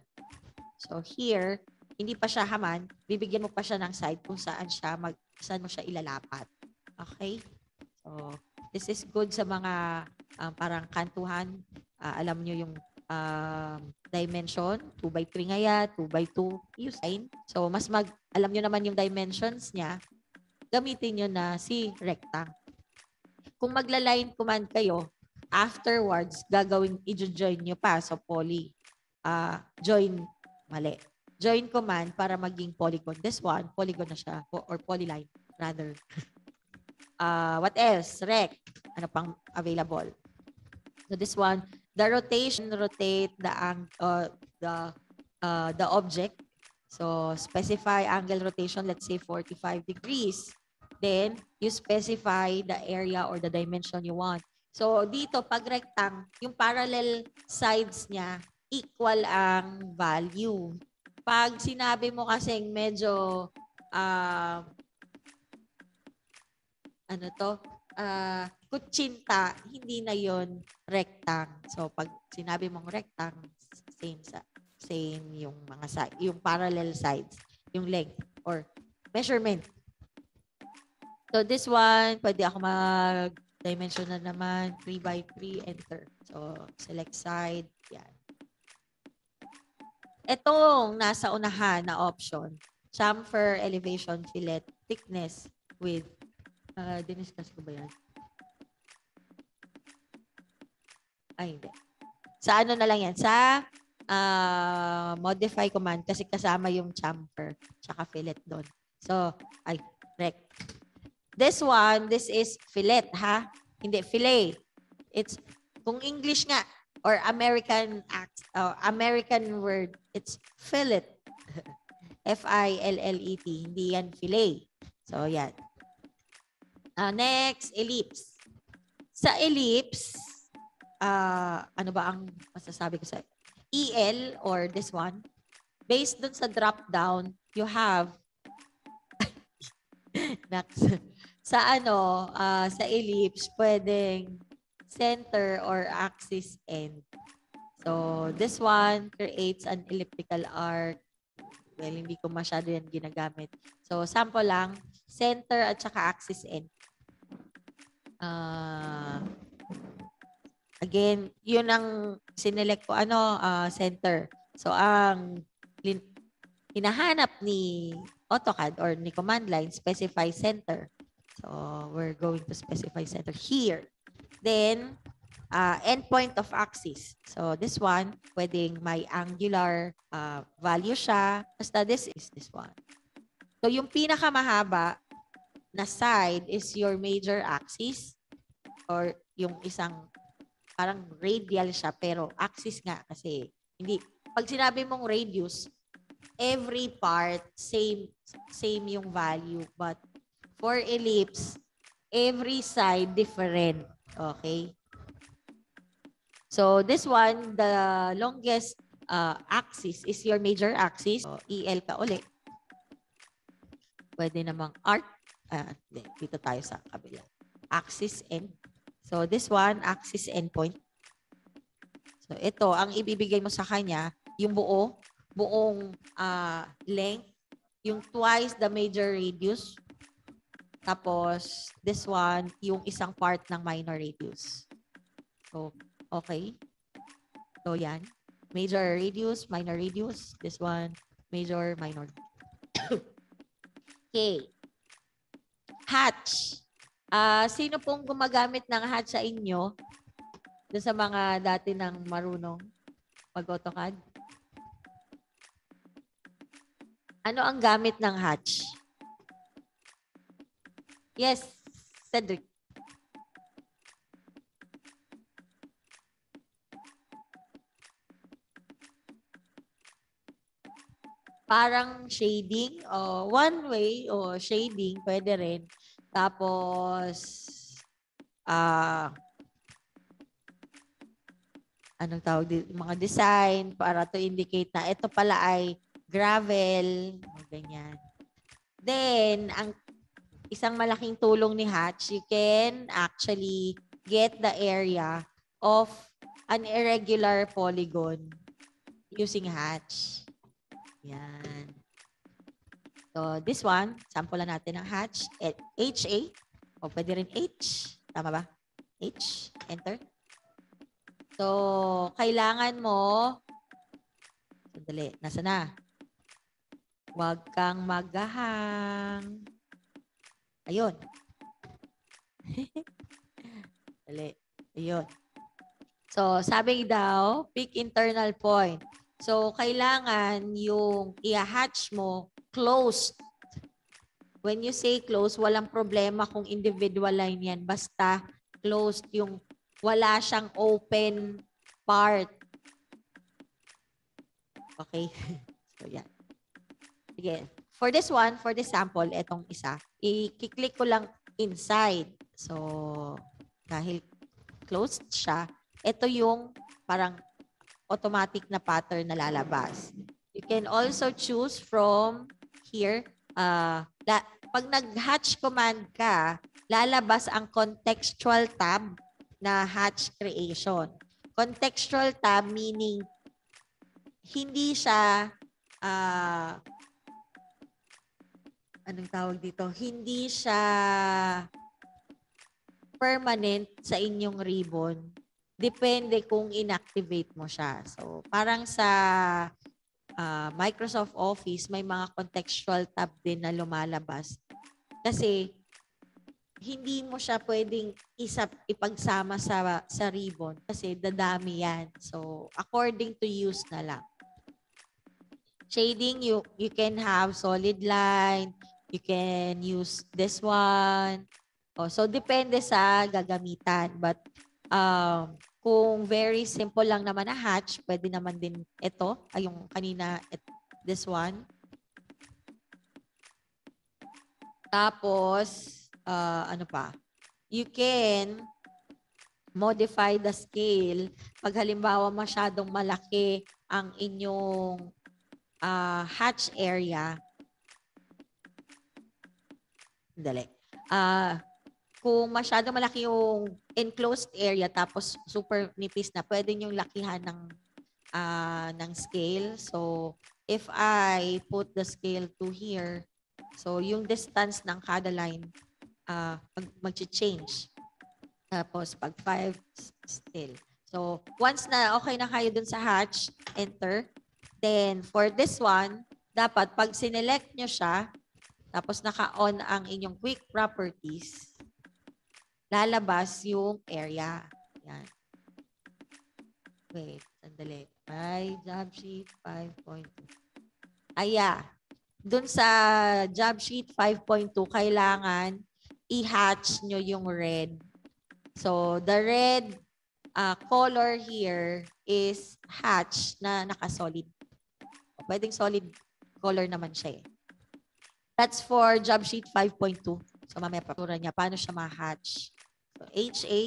So here, hindi pa siya haman, bibigyan mo pa siya ng side kung saan siya mag, saan mo siya ilalapat. Okay? So, this is good sa mga um, parang kantuhan. Ah, alam nyo yung um, dimension, 2 by 3 ngaya, 2 by 2, use sign. So, mas mag, alam nyo naman yung dimensions niya, gamitin nyo na si rectang. Kung magla-line command kayo, afterwards, gagawin, i-join nyo pa sa poly. Ah, join, mali. Join command para maging polygon. This one, polygon na siya, or polyline, rather. Ah, what else? Rec. Ano pang available? So this one, the rotation, rotate the ang uh, the uh, the object. So specify angle rotation, let's say 45 degrees. Then you specify the area or the dimension you want. So, dito, pag rectang, yung parallel sides niya, equal ang value. Pag sinabi mo kasing medyo, ah, ano to, ah, kutsinta, hindi na yon rectang. So, pag sinabi mong rectang, same sa same yung mga side, yung parallel sides, yung length or measurement. So this one, pwede ako mag dimension na naman 3 by 3 enter. So select side, yan. Etong nasa unahan na option, chamfer elevation fillet thickness with uh, diniscuss ko ba yan? Ay, hindi. Sa ano na lang yan? Sa uh, modify command kasi kasama yung chamfer tsaka fillet doon. So, ay, rec. This one, this is fillet, ha? Hindi, fillet. It's, kung English nga, or American act, uh, American word, it's fillet. F-I-L-L-E-T. Hindi yan fillet. So, yan. Uh, next, ellipse. Sa ellipse, uh, ano ba ang masasabi ko sa EL or this one, based dun sa drop down, you have next, sa ano, uh, sa ellipse, pwedeng center or axis end. So, this one creates an elliptical arc. Well, hindi ko masyado yan ginagamit. So, sample lang, center at saka axis end. Uh, again, yun ang sinelect ko, ano, uh, center. So, ang hinahanap ni AutoCAD or ni command line, specify center. So, we're going to specify center here. Then, uh, endpoint of axis. So, this one, pwedeng may angular uh, value siya. Basta this is this one. So, yung pinakamahaba na side is your major axis or yung isang parang radial siya pero axis nga kasi hindi pag sinabi mong radius every part same same yung value but for ellipse every side different okay? So this one the longest uh, axis is your major axis. So, EL ka uli. Pwede namang arc uh, dito tayo sa kabila. Axis and So this one, axis endpoint. So ito, ang ibibigay mo sa kanya, yung buo, buong uh, length, yung twice the major radius. Tapos this one, yung isang part ng minor radius. So, okay. So yan. Major radius, minor radius. This one, major, minor. okay. Hatch. Ah, sino pong gumagamit ng hatch sa inyo? Doon sa mga dati ng marunong mag-AutoCAD? Ano ang gamit ng hatch? Yes, Cedric. Parang shading o one way o shading, pwede rin. Tapos, ah, uh, anong tawag dito? Mga design para to indicate na ito pala ay gravel, ganyan. Then, ang isang malaking tulong ni Hatch, you can actually get the area of an irregular polygon using Hatch. Yan. So, this one, sample na natin ng hatch. At HA, o pwede rin H. Tama ba? H, enter. So, kailangan mo, sandali, nasa na? Huwag kang maghahang. Ayun. Dali. Ayun. So, sabi daw, pick internal point. So, kailangan yung i-hatch mo closed. When you say closed, walang problema kung individual line yan. Basta closed yung wala siyang open part. Okay? so, yan. Sige. For this one, for this sample, etong isa, i-click ko lang inside. So, dahil closed siya, ito yung parang automatic na pattern na lalabas. You can also choose from here. Uh, la- pag nag-hatch command ka, lalabas ang contextual tab na hatch creation. Contextual tab meaning hindi siya ah anong tawag dito? Hindi siya permanent sa inyong ribbon. Depende kung inactivate mo siya. So, parang sa ah, Microsoft Office, may mga contextual tab din na lumalabas. Kasi hindi mo siya pwedeng isa, ipagsama sa, sa ribbon kasi dadami yan. So, according to use na lang. Shading, you, you can have solid line, you can use this one. Oh, so, depende sa gagamitan. But, um, kung very simple lang naman na hatch, pwede naman din ito, ay yung kanina, this one. Tapos, uh, ano pa? You can modify the scale. Pag halimbawa masyadong malaki ang inyong uh, hatch area. Dali. Uh, kung masyadong malaki yung enclosed area tapos super nipis na, pwede nyo lakihan ng uh, ng scale. So, if I put the scale to here, so yung distance ng kada line, uh, mag, mag-change. Tapos, pag 5, still. So, once na okay na kayo dun sa hatch, enter. Then, for this one, dapat pag sinelect nyo siya, tapos naka-on ang inyong quick properties, lalabas yung area. Yan. Wait, sandali. Ay, job sheet 5.2. Aya. Dun sa job sheet 5.2, kailangan i-hatch nyo yung red. So, the red uh, color here is hatch na naka-solid. Pwedeng solid color naman siya eh. That's for job sheet 5.2. So, mamaya patura niya paano siya ma-hatch. HA.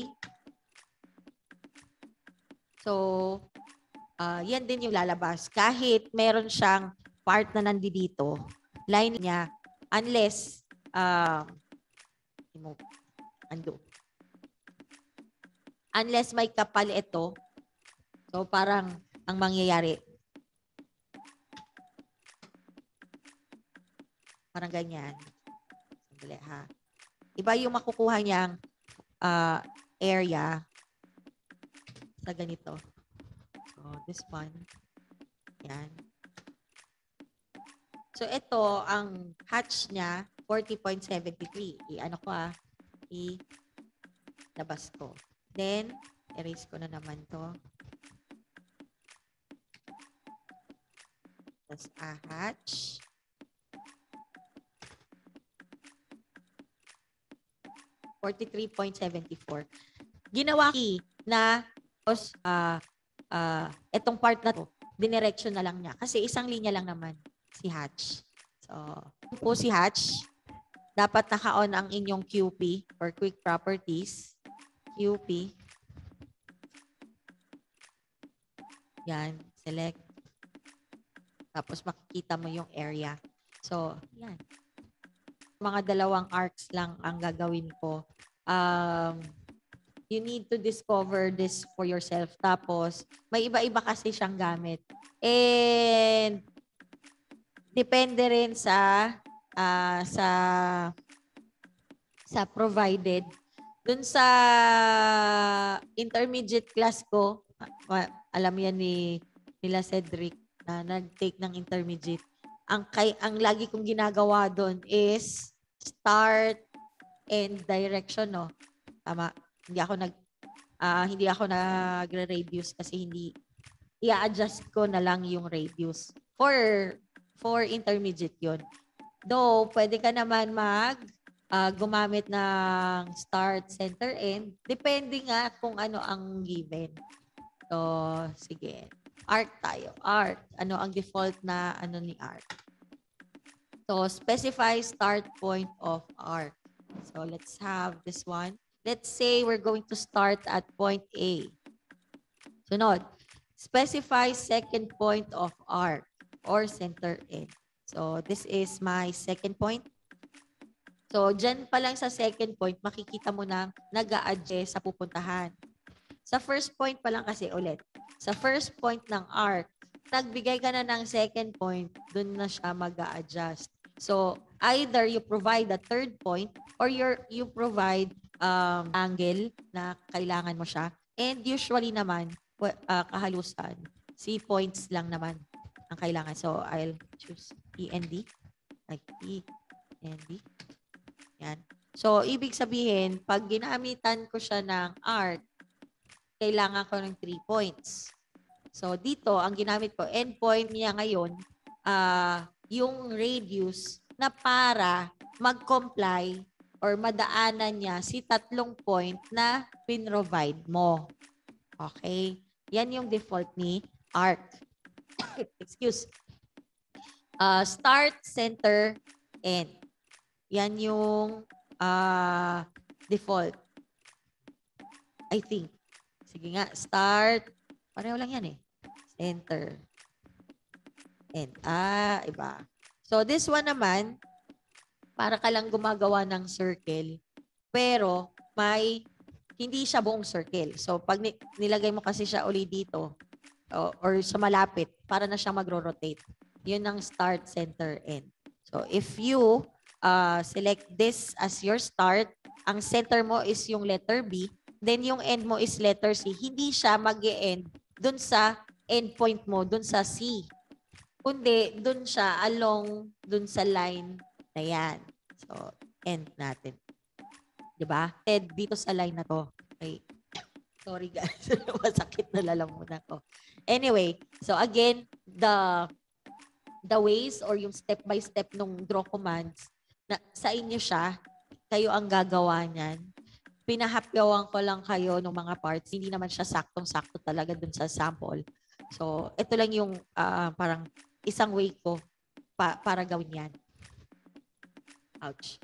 So, uh, yan din yung lalabas. Kahit meron siyang part na nandito, line niya, unless uh, remove, undo. Unless may kapal ito, so parang ang mangyayari, parang ganyan. Sandali ha. Iba yung makukuha niyang uh, area sa ganito. So, this one. Yan. So, ito, ang hatch niya, 40.73. I-ano ko ah, i-labas ko. Then, erase ko na naman to. Tapos, a hatch. Forty-three point seventy-four. Ginawa key na uh, uh, etong part na to, dinirection na lang niya. Kasi isang linya lang naman si Hatch. So, po si Hatch, dapat naka-on ang inyong QP or Quick Properties. QP. Yan, select. Tapos makikita mo yung area. So, yan. Mga dalawang arcs lang ang gagawin ko. Um, you need to discover this for yourself. Tapos, may iba-iba kasi siyang gamit. And, depende rin sa uh, sa sa provided dun sa intermediate class ko alam yan ni nila Cedric na nag-take ng intermediate ang kay ang lagi kong ginagawa doon is start and direction no tama hindi ako nag uh, hindi ako nagre-radius kasi hindi i-adjust ko na lang yung radius for for intermediate yon Though, pwede ka naman mag uh, gumamit ng start, center, end. Depende nga kung ano ang given. So, sige. Art tayo. Art. Ano ang default na ano ni art? So, specify start point of art. So, let's have this one. Let's say we're going to start at point A. Sunod, specify second point of arc or center end. So this is my second point. So dyan pa lang sa second point, makikita mo na nag adjust sa pupuntahan. Sa first point pa lang kasi ulit. Sa first point ng arc, nagbigay ka na ng second point, dun na siya mag adjust So either you provide a third point or you're, you provide um, angle na kailangan mo siya. And usually naman, ah, kahalusan, C points lang naman ang kailangan. So I'll choose END. Like END. Yan. So, ibig sabihin, pag ginamitan ko siya ng art, kailangan ko ng 3 points. So, dito, ang ginamit ko, endpoint niya ngayon, ah yung radius na para mag-comply or madaanan niya si tatlong point na pinrovide mo. Okay? Yan yung default ni ARC. Excuse. Uh, start, center, end. Yan yung ah default. I think. Sige nga, start. Pareho lang yan eh. Center. End. Ah, iba. So this one naman, para ka lang gumagawa ng circle, pero may hindi siya buong circle. So pag ni- nilagay mo kasi siya uli dito, o- or sa malapit, para na siyang magro-rotate. Yun ang start, center, end. So if you uh, select this as your start, ang center mo is yung letter B, then yung end mo is letter C. Hindi siya mag end dun sa endpoint mo, dun sa C. Kundi dun siya along dun sa line na yan. So, end natin. 'Di ba? Ted, dito sa line na to. Okay. Sorry guys. Masakit na lalamunan ko. Anyway, so again, the the ways or yung step by step nung draw commands na sa inyo siya, kayo ang gagawa niyan. Pinahapyawan ko lang kayo ng mga parts. Hindi naman siya saktong-sakto talaga dun sa sample. So, ito lang yung ah, parang isang way ko pa, para gawin yan. Ouch.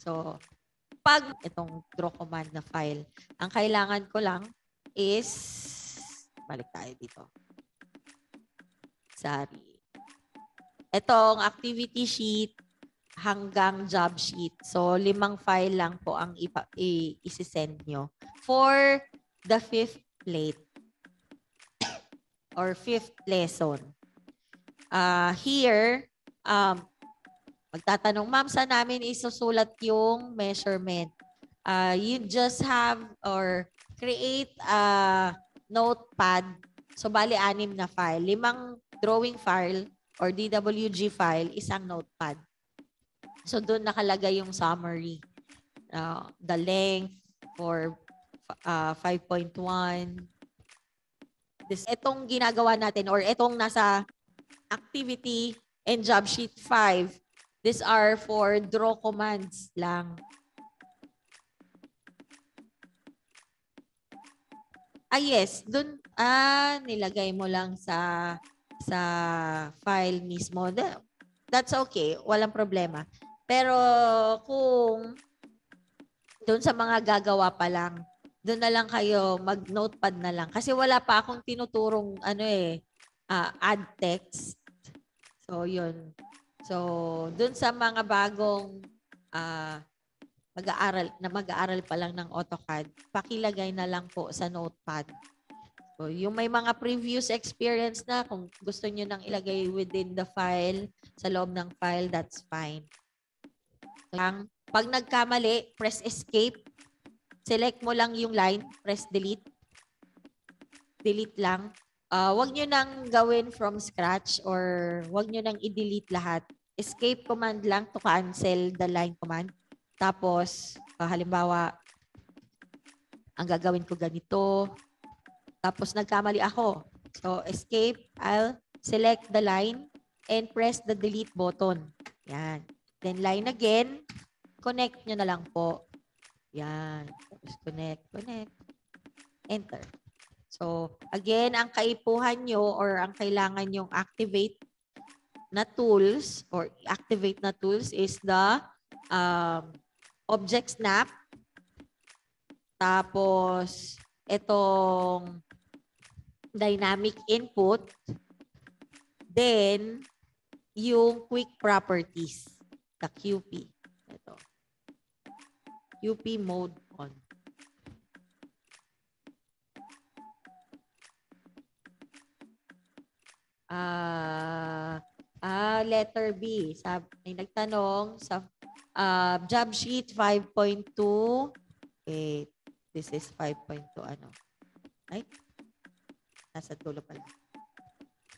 So, pag itong draw command na file, ang kailangan ko lang is, balik tayo dito. Sorry. Itong activity sheet, hanggang job sheet. So, limang file lang po ang ipa, i, isi-send nyo for the fifth plate or fifth lesson. Uh, here, um, magtatanong, ma'am, saan namin isusulat yung measurement? Uh, you just have or create a notepad. So, bali, anim na file. Limang drawing file or DWG file, isang notepad. So doon nakalagay yung summary. Uh, the length for uh, 5.1. This, itong ginagawa natin or itong nasa activity and job sheet 5, these are for draw commands lang. Ah yes, dun ah nilagay mo lang sa sa file mismo. That- That's okay, walang problema. Pero kung doon sa mga gagawa pa lang, doon na lang kayo mag-notepad na lang. Kasi wala pa akong tinuturong ano eh, ah, add text. So, yun. So, doon sa mga bagong ah, mag-aaral, na mag-aaral pa lang ng AutoCAD, pakilagay na lang po sa notepad. So, yung may mga previous experience na, kung gusto nyo nang ilagay within the file, sa loob ng file, that's fine. Lang, pag nagkamali, press escape. Select mo lang yung line, press delete. Delete lang. Uh, wag nyo nang gawin from scratch or wag nyo nang i-delete lahat. Escape command lang to cancel the line command. Tapos, uh, halimbawa, ang gagawin ko ganito. Tapos nagkamali ako. So, escape, I'll select the line and press the delete button. Yan. Then line again, connect nyo na lang po. Yan. Tapos connect, connect. Enter. So, again, ang kaipuhan nyo or ang kailangan nyong activate na tools or activate na tools is the um, object snap, Tapos, itong dynamic input. Then, yung quick properties, the QP. Ito. QP mode on. Ah, ah, letter B. Sab may nagtanong sa ah, job sheet 5.2. Okay, this is 5.2 ano? Ay, nasa dulo pala.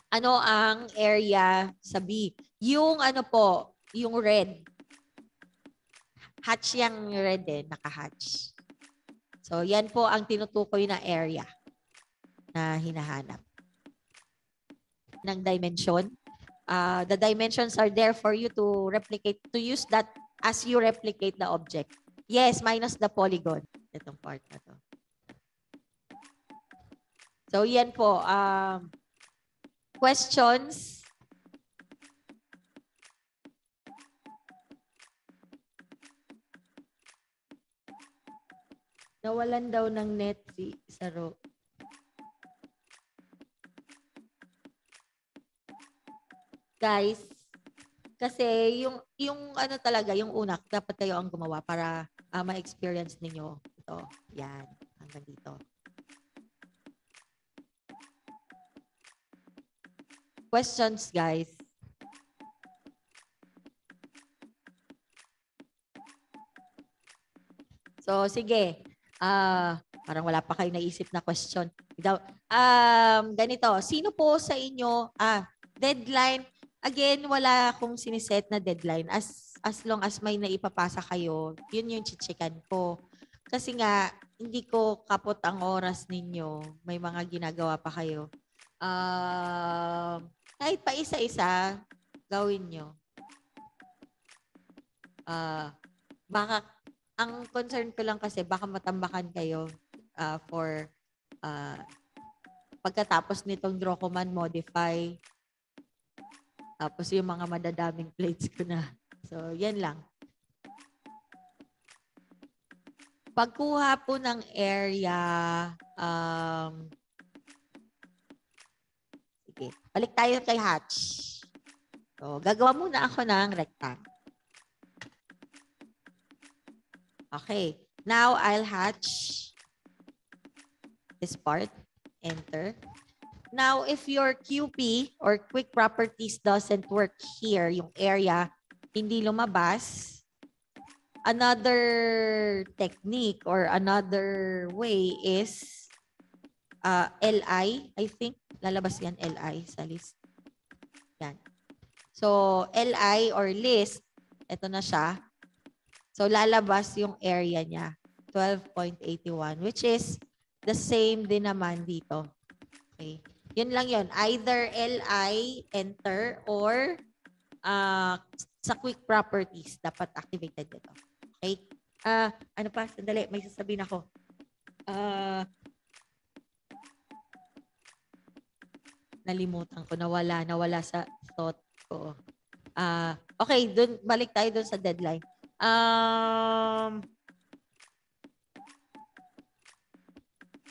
Ano ang area sa B? Yung ano po, yung red. Hatch yung red eh, naka-hatch. So, yan po ang tinutukoy na area na hinahanap ng dimension. Uh, the dimensions are there for you to replicate, to use that as you replicate the object. Yes, minus the polygon. Itong part na to. So, yan po. Um, questions? Nawalan daw ng net si Saro. Guys, kasi yung yung ano talaga, yung una, dapat kayo ang gumawa para uh, ma-experience ninyo ito. Yan, hanggang dito. Questions, guys? So, sige. Ah, parang wala pa kayo naisip na question. Um, ganito, sino po sa inyo, ah, deadline, again, wala akong siniset na deadline. As, as long as may naipapasa kayo, yun yung chichikan ko. Kasi nga, hindi ko kapot ang oras ninyo. May mga ginagawa pa kayo. Uh, kahit pa isa-isa, gawin nyo. Uh, baka ang concern ko lang kasi baka matambakan kayo uh, for uh, pagkatapos nitong draw modify tapos yung mga madadaming plates ko na. So, yan lang. Pagkuha po ng area, um, sige, balik tayo kay hatch. So, gagawa muna ako ng rectangle. Okay. Now, I'll hatch this part. Enter. Now, if your QP or quick properties doesn't work here, yung area, hindi lumabas, another technique or another way is uh, LI, I think. Lalabas yan, LI sa list. Yan. So, LI or list, ito na siya. So, lalabas yung area niya. 12.81 which is the same din naman dito. Okay. Yun lang yun. Either LI, enter, or uh, sa quick properties, dapat activated dito. Okay? Uh, ano pa? Sandali, may sasabihin ako. Uh, nalimutan ko, nawala, nawala sa thought ko. Uh, okay, dun, balik tayo dun sa deadline. Um,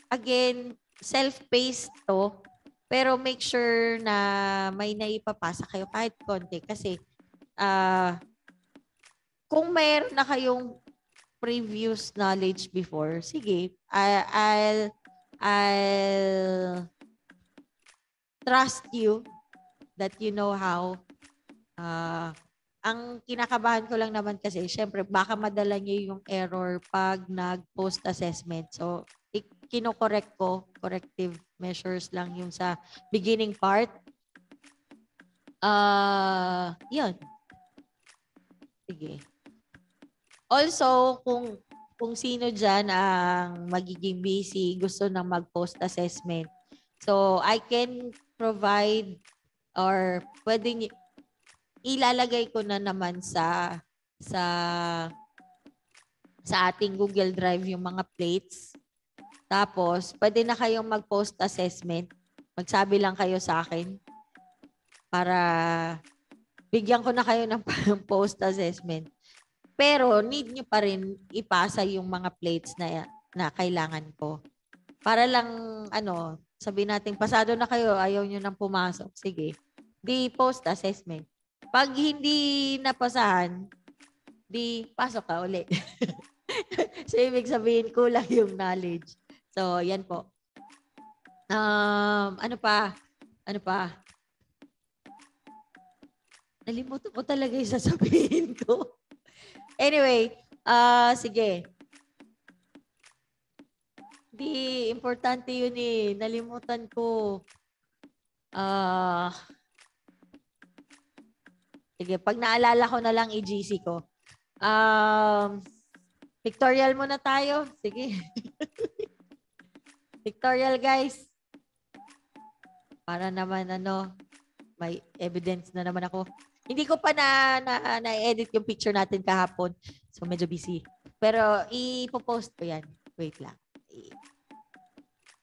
again, self-paced to. Pero make sure na may naipapasa kayo kahit konti. Kasi uh, kung mayroon na kayong previous knowledge before, sige, I, I'll, I'll trust you that you know how uh, ang kinakabahan ko lang naman kasi, syempre, baka madala niyo yung error pag nag-post assessment. So, kinokorek ko, corrective measures lang yung sa beginning part. Uh, yun. Sige. Also, kung kung sino dyan ang magiging busy, gusto nang mag-post assessment. So, I can provide or pwedeng ilalagay ko na naman sa sa sa ating Google Drive yung mga plates. Tapos, pwede na kayong mag-post assessment. Magsabi lang kayo sa akin para bigyan ko na kayo ng post assessment. Pero need nyo pa rin ipasa yung mga plates na na kailangan ko. Para lang, ano, sabihin natin, pasado na kayo, ayaw nyo nang pumasok. Sige. Di post assessment. Pag hindi napasahan, di pasok ka uli. so, ibig sabihin, kulang yung knowledge. So, yan po. Um, ano pa? Ano pa? Nalimutan ko talaga yung sasabihin ko. anyway, ah sige. Di, importante yun eh. Nalimutan ko. Ah, sige, pag naalala ko na lang i-GC ko. Um, pictorial muna tayo. Sige. pictorial, guys. Para naman ano, may evidence na naman ako. Hindi ko pa na, na, na-edit yung picture natin kahapon. So, medyo busy. Pero, ipopost ko yan. Wait lang.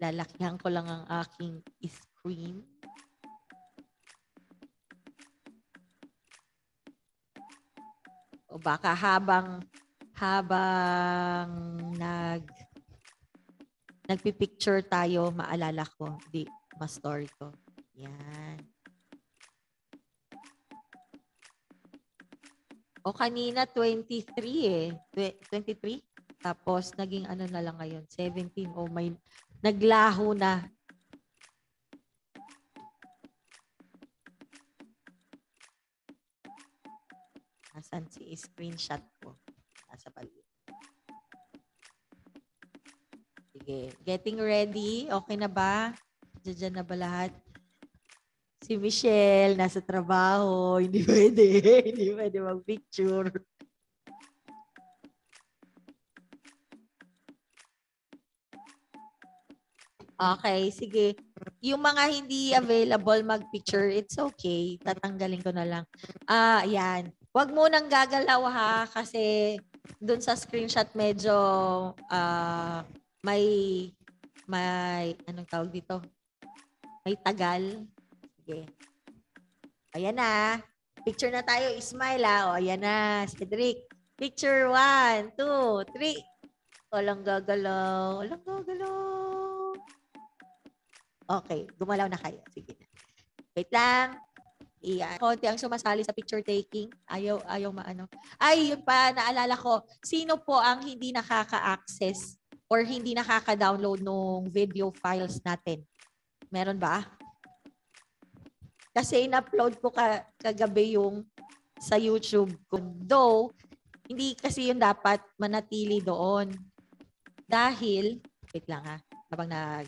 Lalakihan ko lang ang aking screen. O baka habang habang nag nagpi-picture tayo, maalala ko, di ma-story ko. Yan. O kanina 23 eh. Twe- 23? Tapos naging ano na lang ngayon, 17. O may naglaho na. Nasaan si screenshot ko? Nasa paligid. Sige. Getting ready. Okay na ba? Diyan na ba lahat? Si Michelle, nasa trabaho. Hindi pwede. Hindi pwede mag-picture. Okay, sige. Yung mga hindi available mag-picture, it's okay. Tatanggalin ko na lang. Ah, yan. Huwag mo nang gagalaw ha kasi dun sa screenshot medyo ah may may anong tawag dito? May tagal. Sige. Ayan na. Picture na tayo. Smile ah. O, ayan na. Cedric. Picture one, two, three. Walang gagalaw. Walang gagalaw. Okay. Gumalaw na kayo. Sige na. Wait lang. Iya. Konti ang sumasali sa picture taking. Ayaw, ayaw maano. Ay, yun pa, naalala ko. Sino po ang hindi nakaka-access or hindi nakaka-download nung video files natin? Meron ba? Kasi in-upload ko ka, kagabi yung sa YouTube ko. Though, hindi kasi yun dapat manatili doon. Dahil, wait lang ha, habang nag,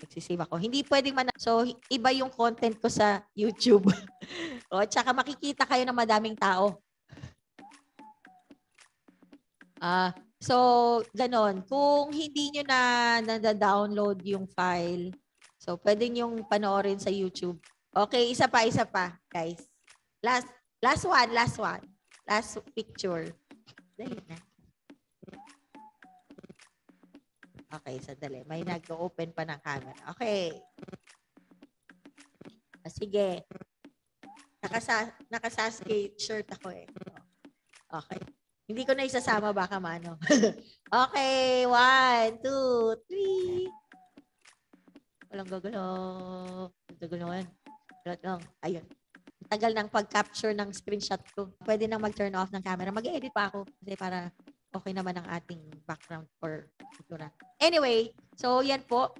nagsisave ako. Hindi pwedeng man So, iba yung content ko sa YouTube. o, tsaka makikita kayo ng madaming tao. Ah, so, ganon. Kung hindi nyo na nada-download yung file, so, pwede yung panoorin sa YouTube. Okay, isa pa, isa pa, guys. Last, last one, last one. Last picture. Dali na. Okay, sandali. May nag-open pa ng camera. Okay. Ah, sige. Nakasa nakasaske shirt ako eh. Okay. Hindi ko na isasama baka maano. okay, one, two, three. Walang gagalaw. Gagalawan. Galat lang. Ayun. Tagal ng pag-capture ng screenshot ko. Pwede nang mag-turn off ng camera. Mag-edit pa ako kasi para okay naman ang ating background or itsura. Anyway, so yan po.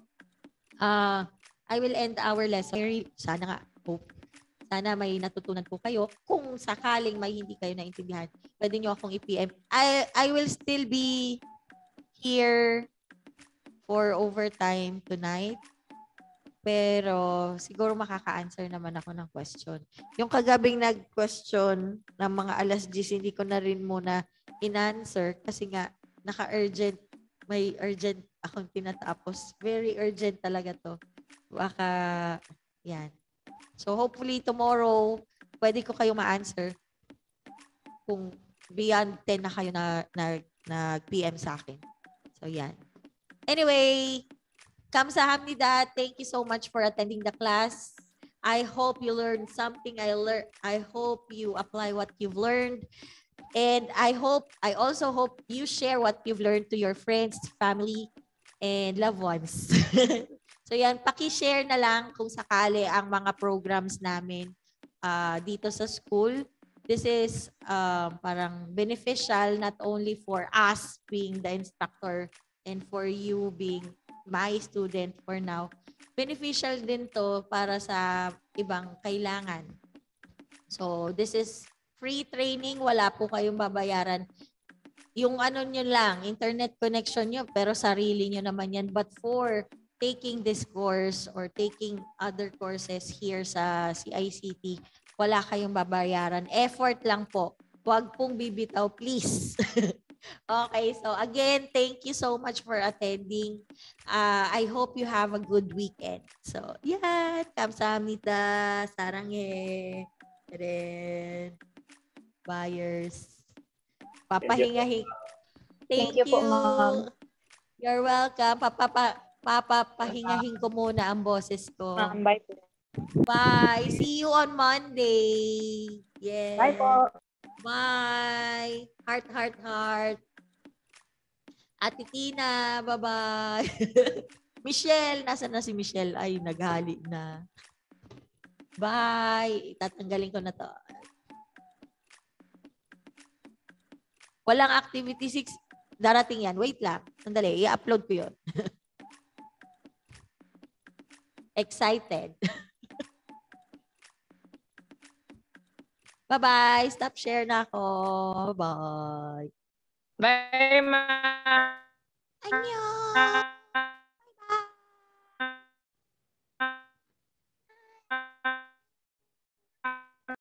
Uh, I will end our lesson. Very, sana nga, hope. Sana may natutunan po kayo. Kung sakaling may hindi kayo naintindihan, pwede nyo akong i-PM. I, I will still be here for overtime tonight. Pero siguro makaka-answer naman ako ng question. Yung kagabing nag-question ng mga alas 10, hindi ko na rin muna in-answer kasi nga naka-urgent, may urgent akong tinatapos. Very urgent talaga to. Baka, yan. So hopefully tomorrow, pwede ko kayo ma-answer kung beyond 10 na kayo na, na, na PM sa akin. So yan. Anyway, Kamsahamnida, thank you so much for attending the class. I hope you learned something. I learn. I hope you apply what you've learned. And I hope, I also hope you share what you've learned to your friends, family, and loved ones. so yan, paki-share na lang kung sakali ang mga programs namin ah, dito sa school. This is um, parang beneficial not only for us being the instructor and for you being my student for now. Beneficial din to para sa ibang kailangan. So this is free training, wala po kayong babayaran. Yung ano nyo lang, internet connection nyo, pero sarili nyo naman yan. But for taking this course or taking other courses here sa CICT, wala kayong babayaran. Effort lang po. Huwag pong bibitaw, please. okay, so again, thank you so much for attending. Uh, I hope you have a good weekend. So, yan. Kamsahamnida. Sarange. Ren. Buyers. Papahingahin. Thank you po, ma'am. You're welcome. Papapa, papapahingahin ko muna ang boses ko. Ma'am, bye po. Bye. See you on Monday. Yeah. Bye po. Bye. Heart, heart, heart. Ate Tina, bye-bye. Michelle, nasa na si Michelle? Ay, naghali na. Bye. Tatanggalin ko na to. Walang activity 6. Darating yan. Wait lang. Sandali. I-upload ko yun. Excited. Bye-bye. Stop share na ako. Bye. Bye, ma'am. Annyeong.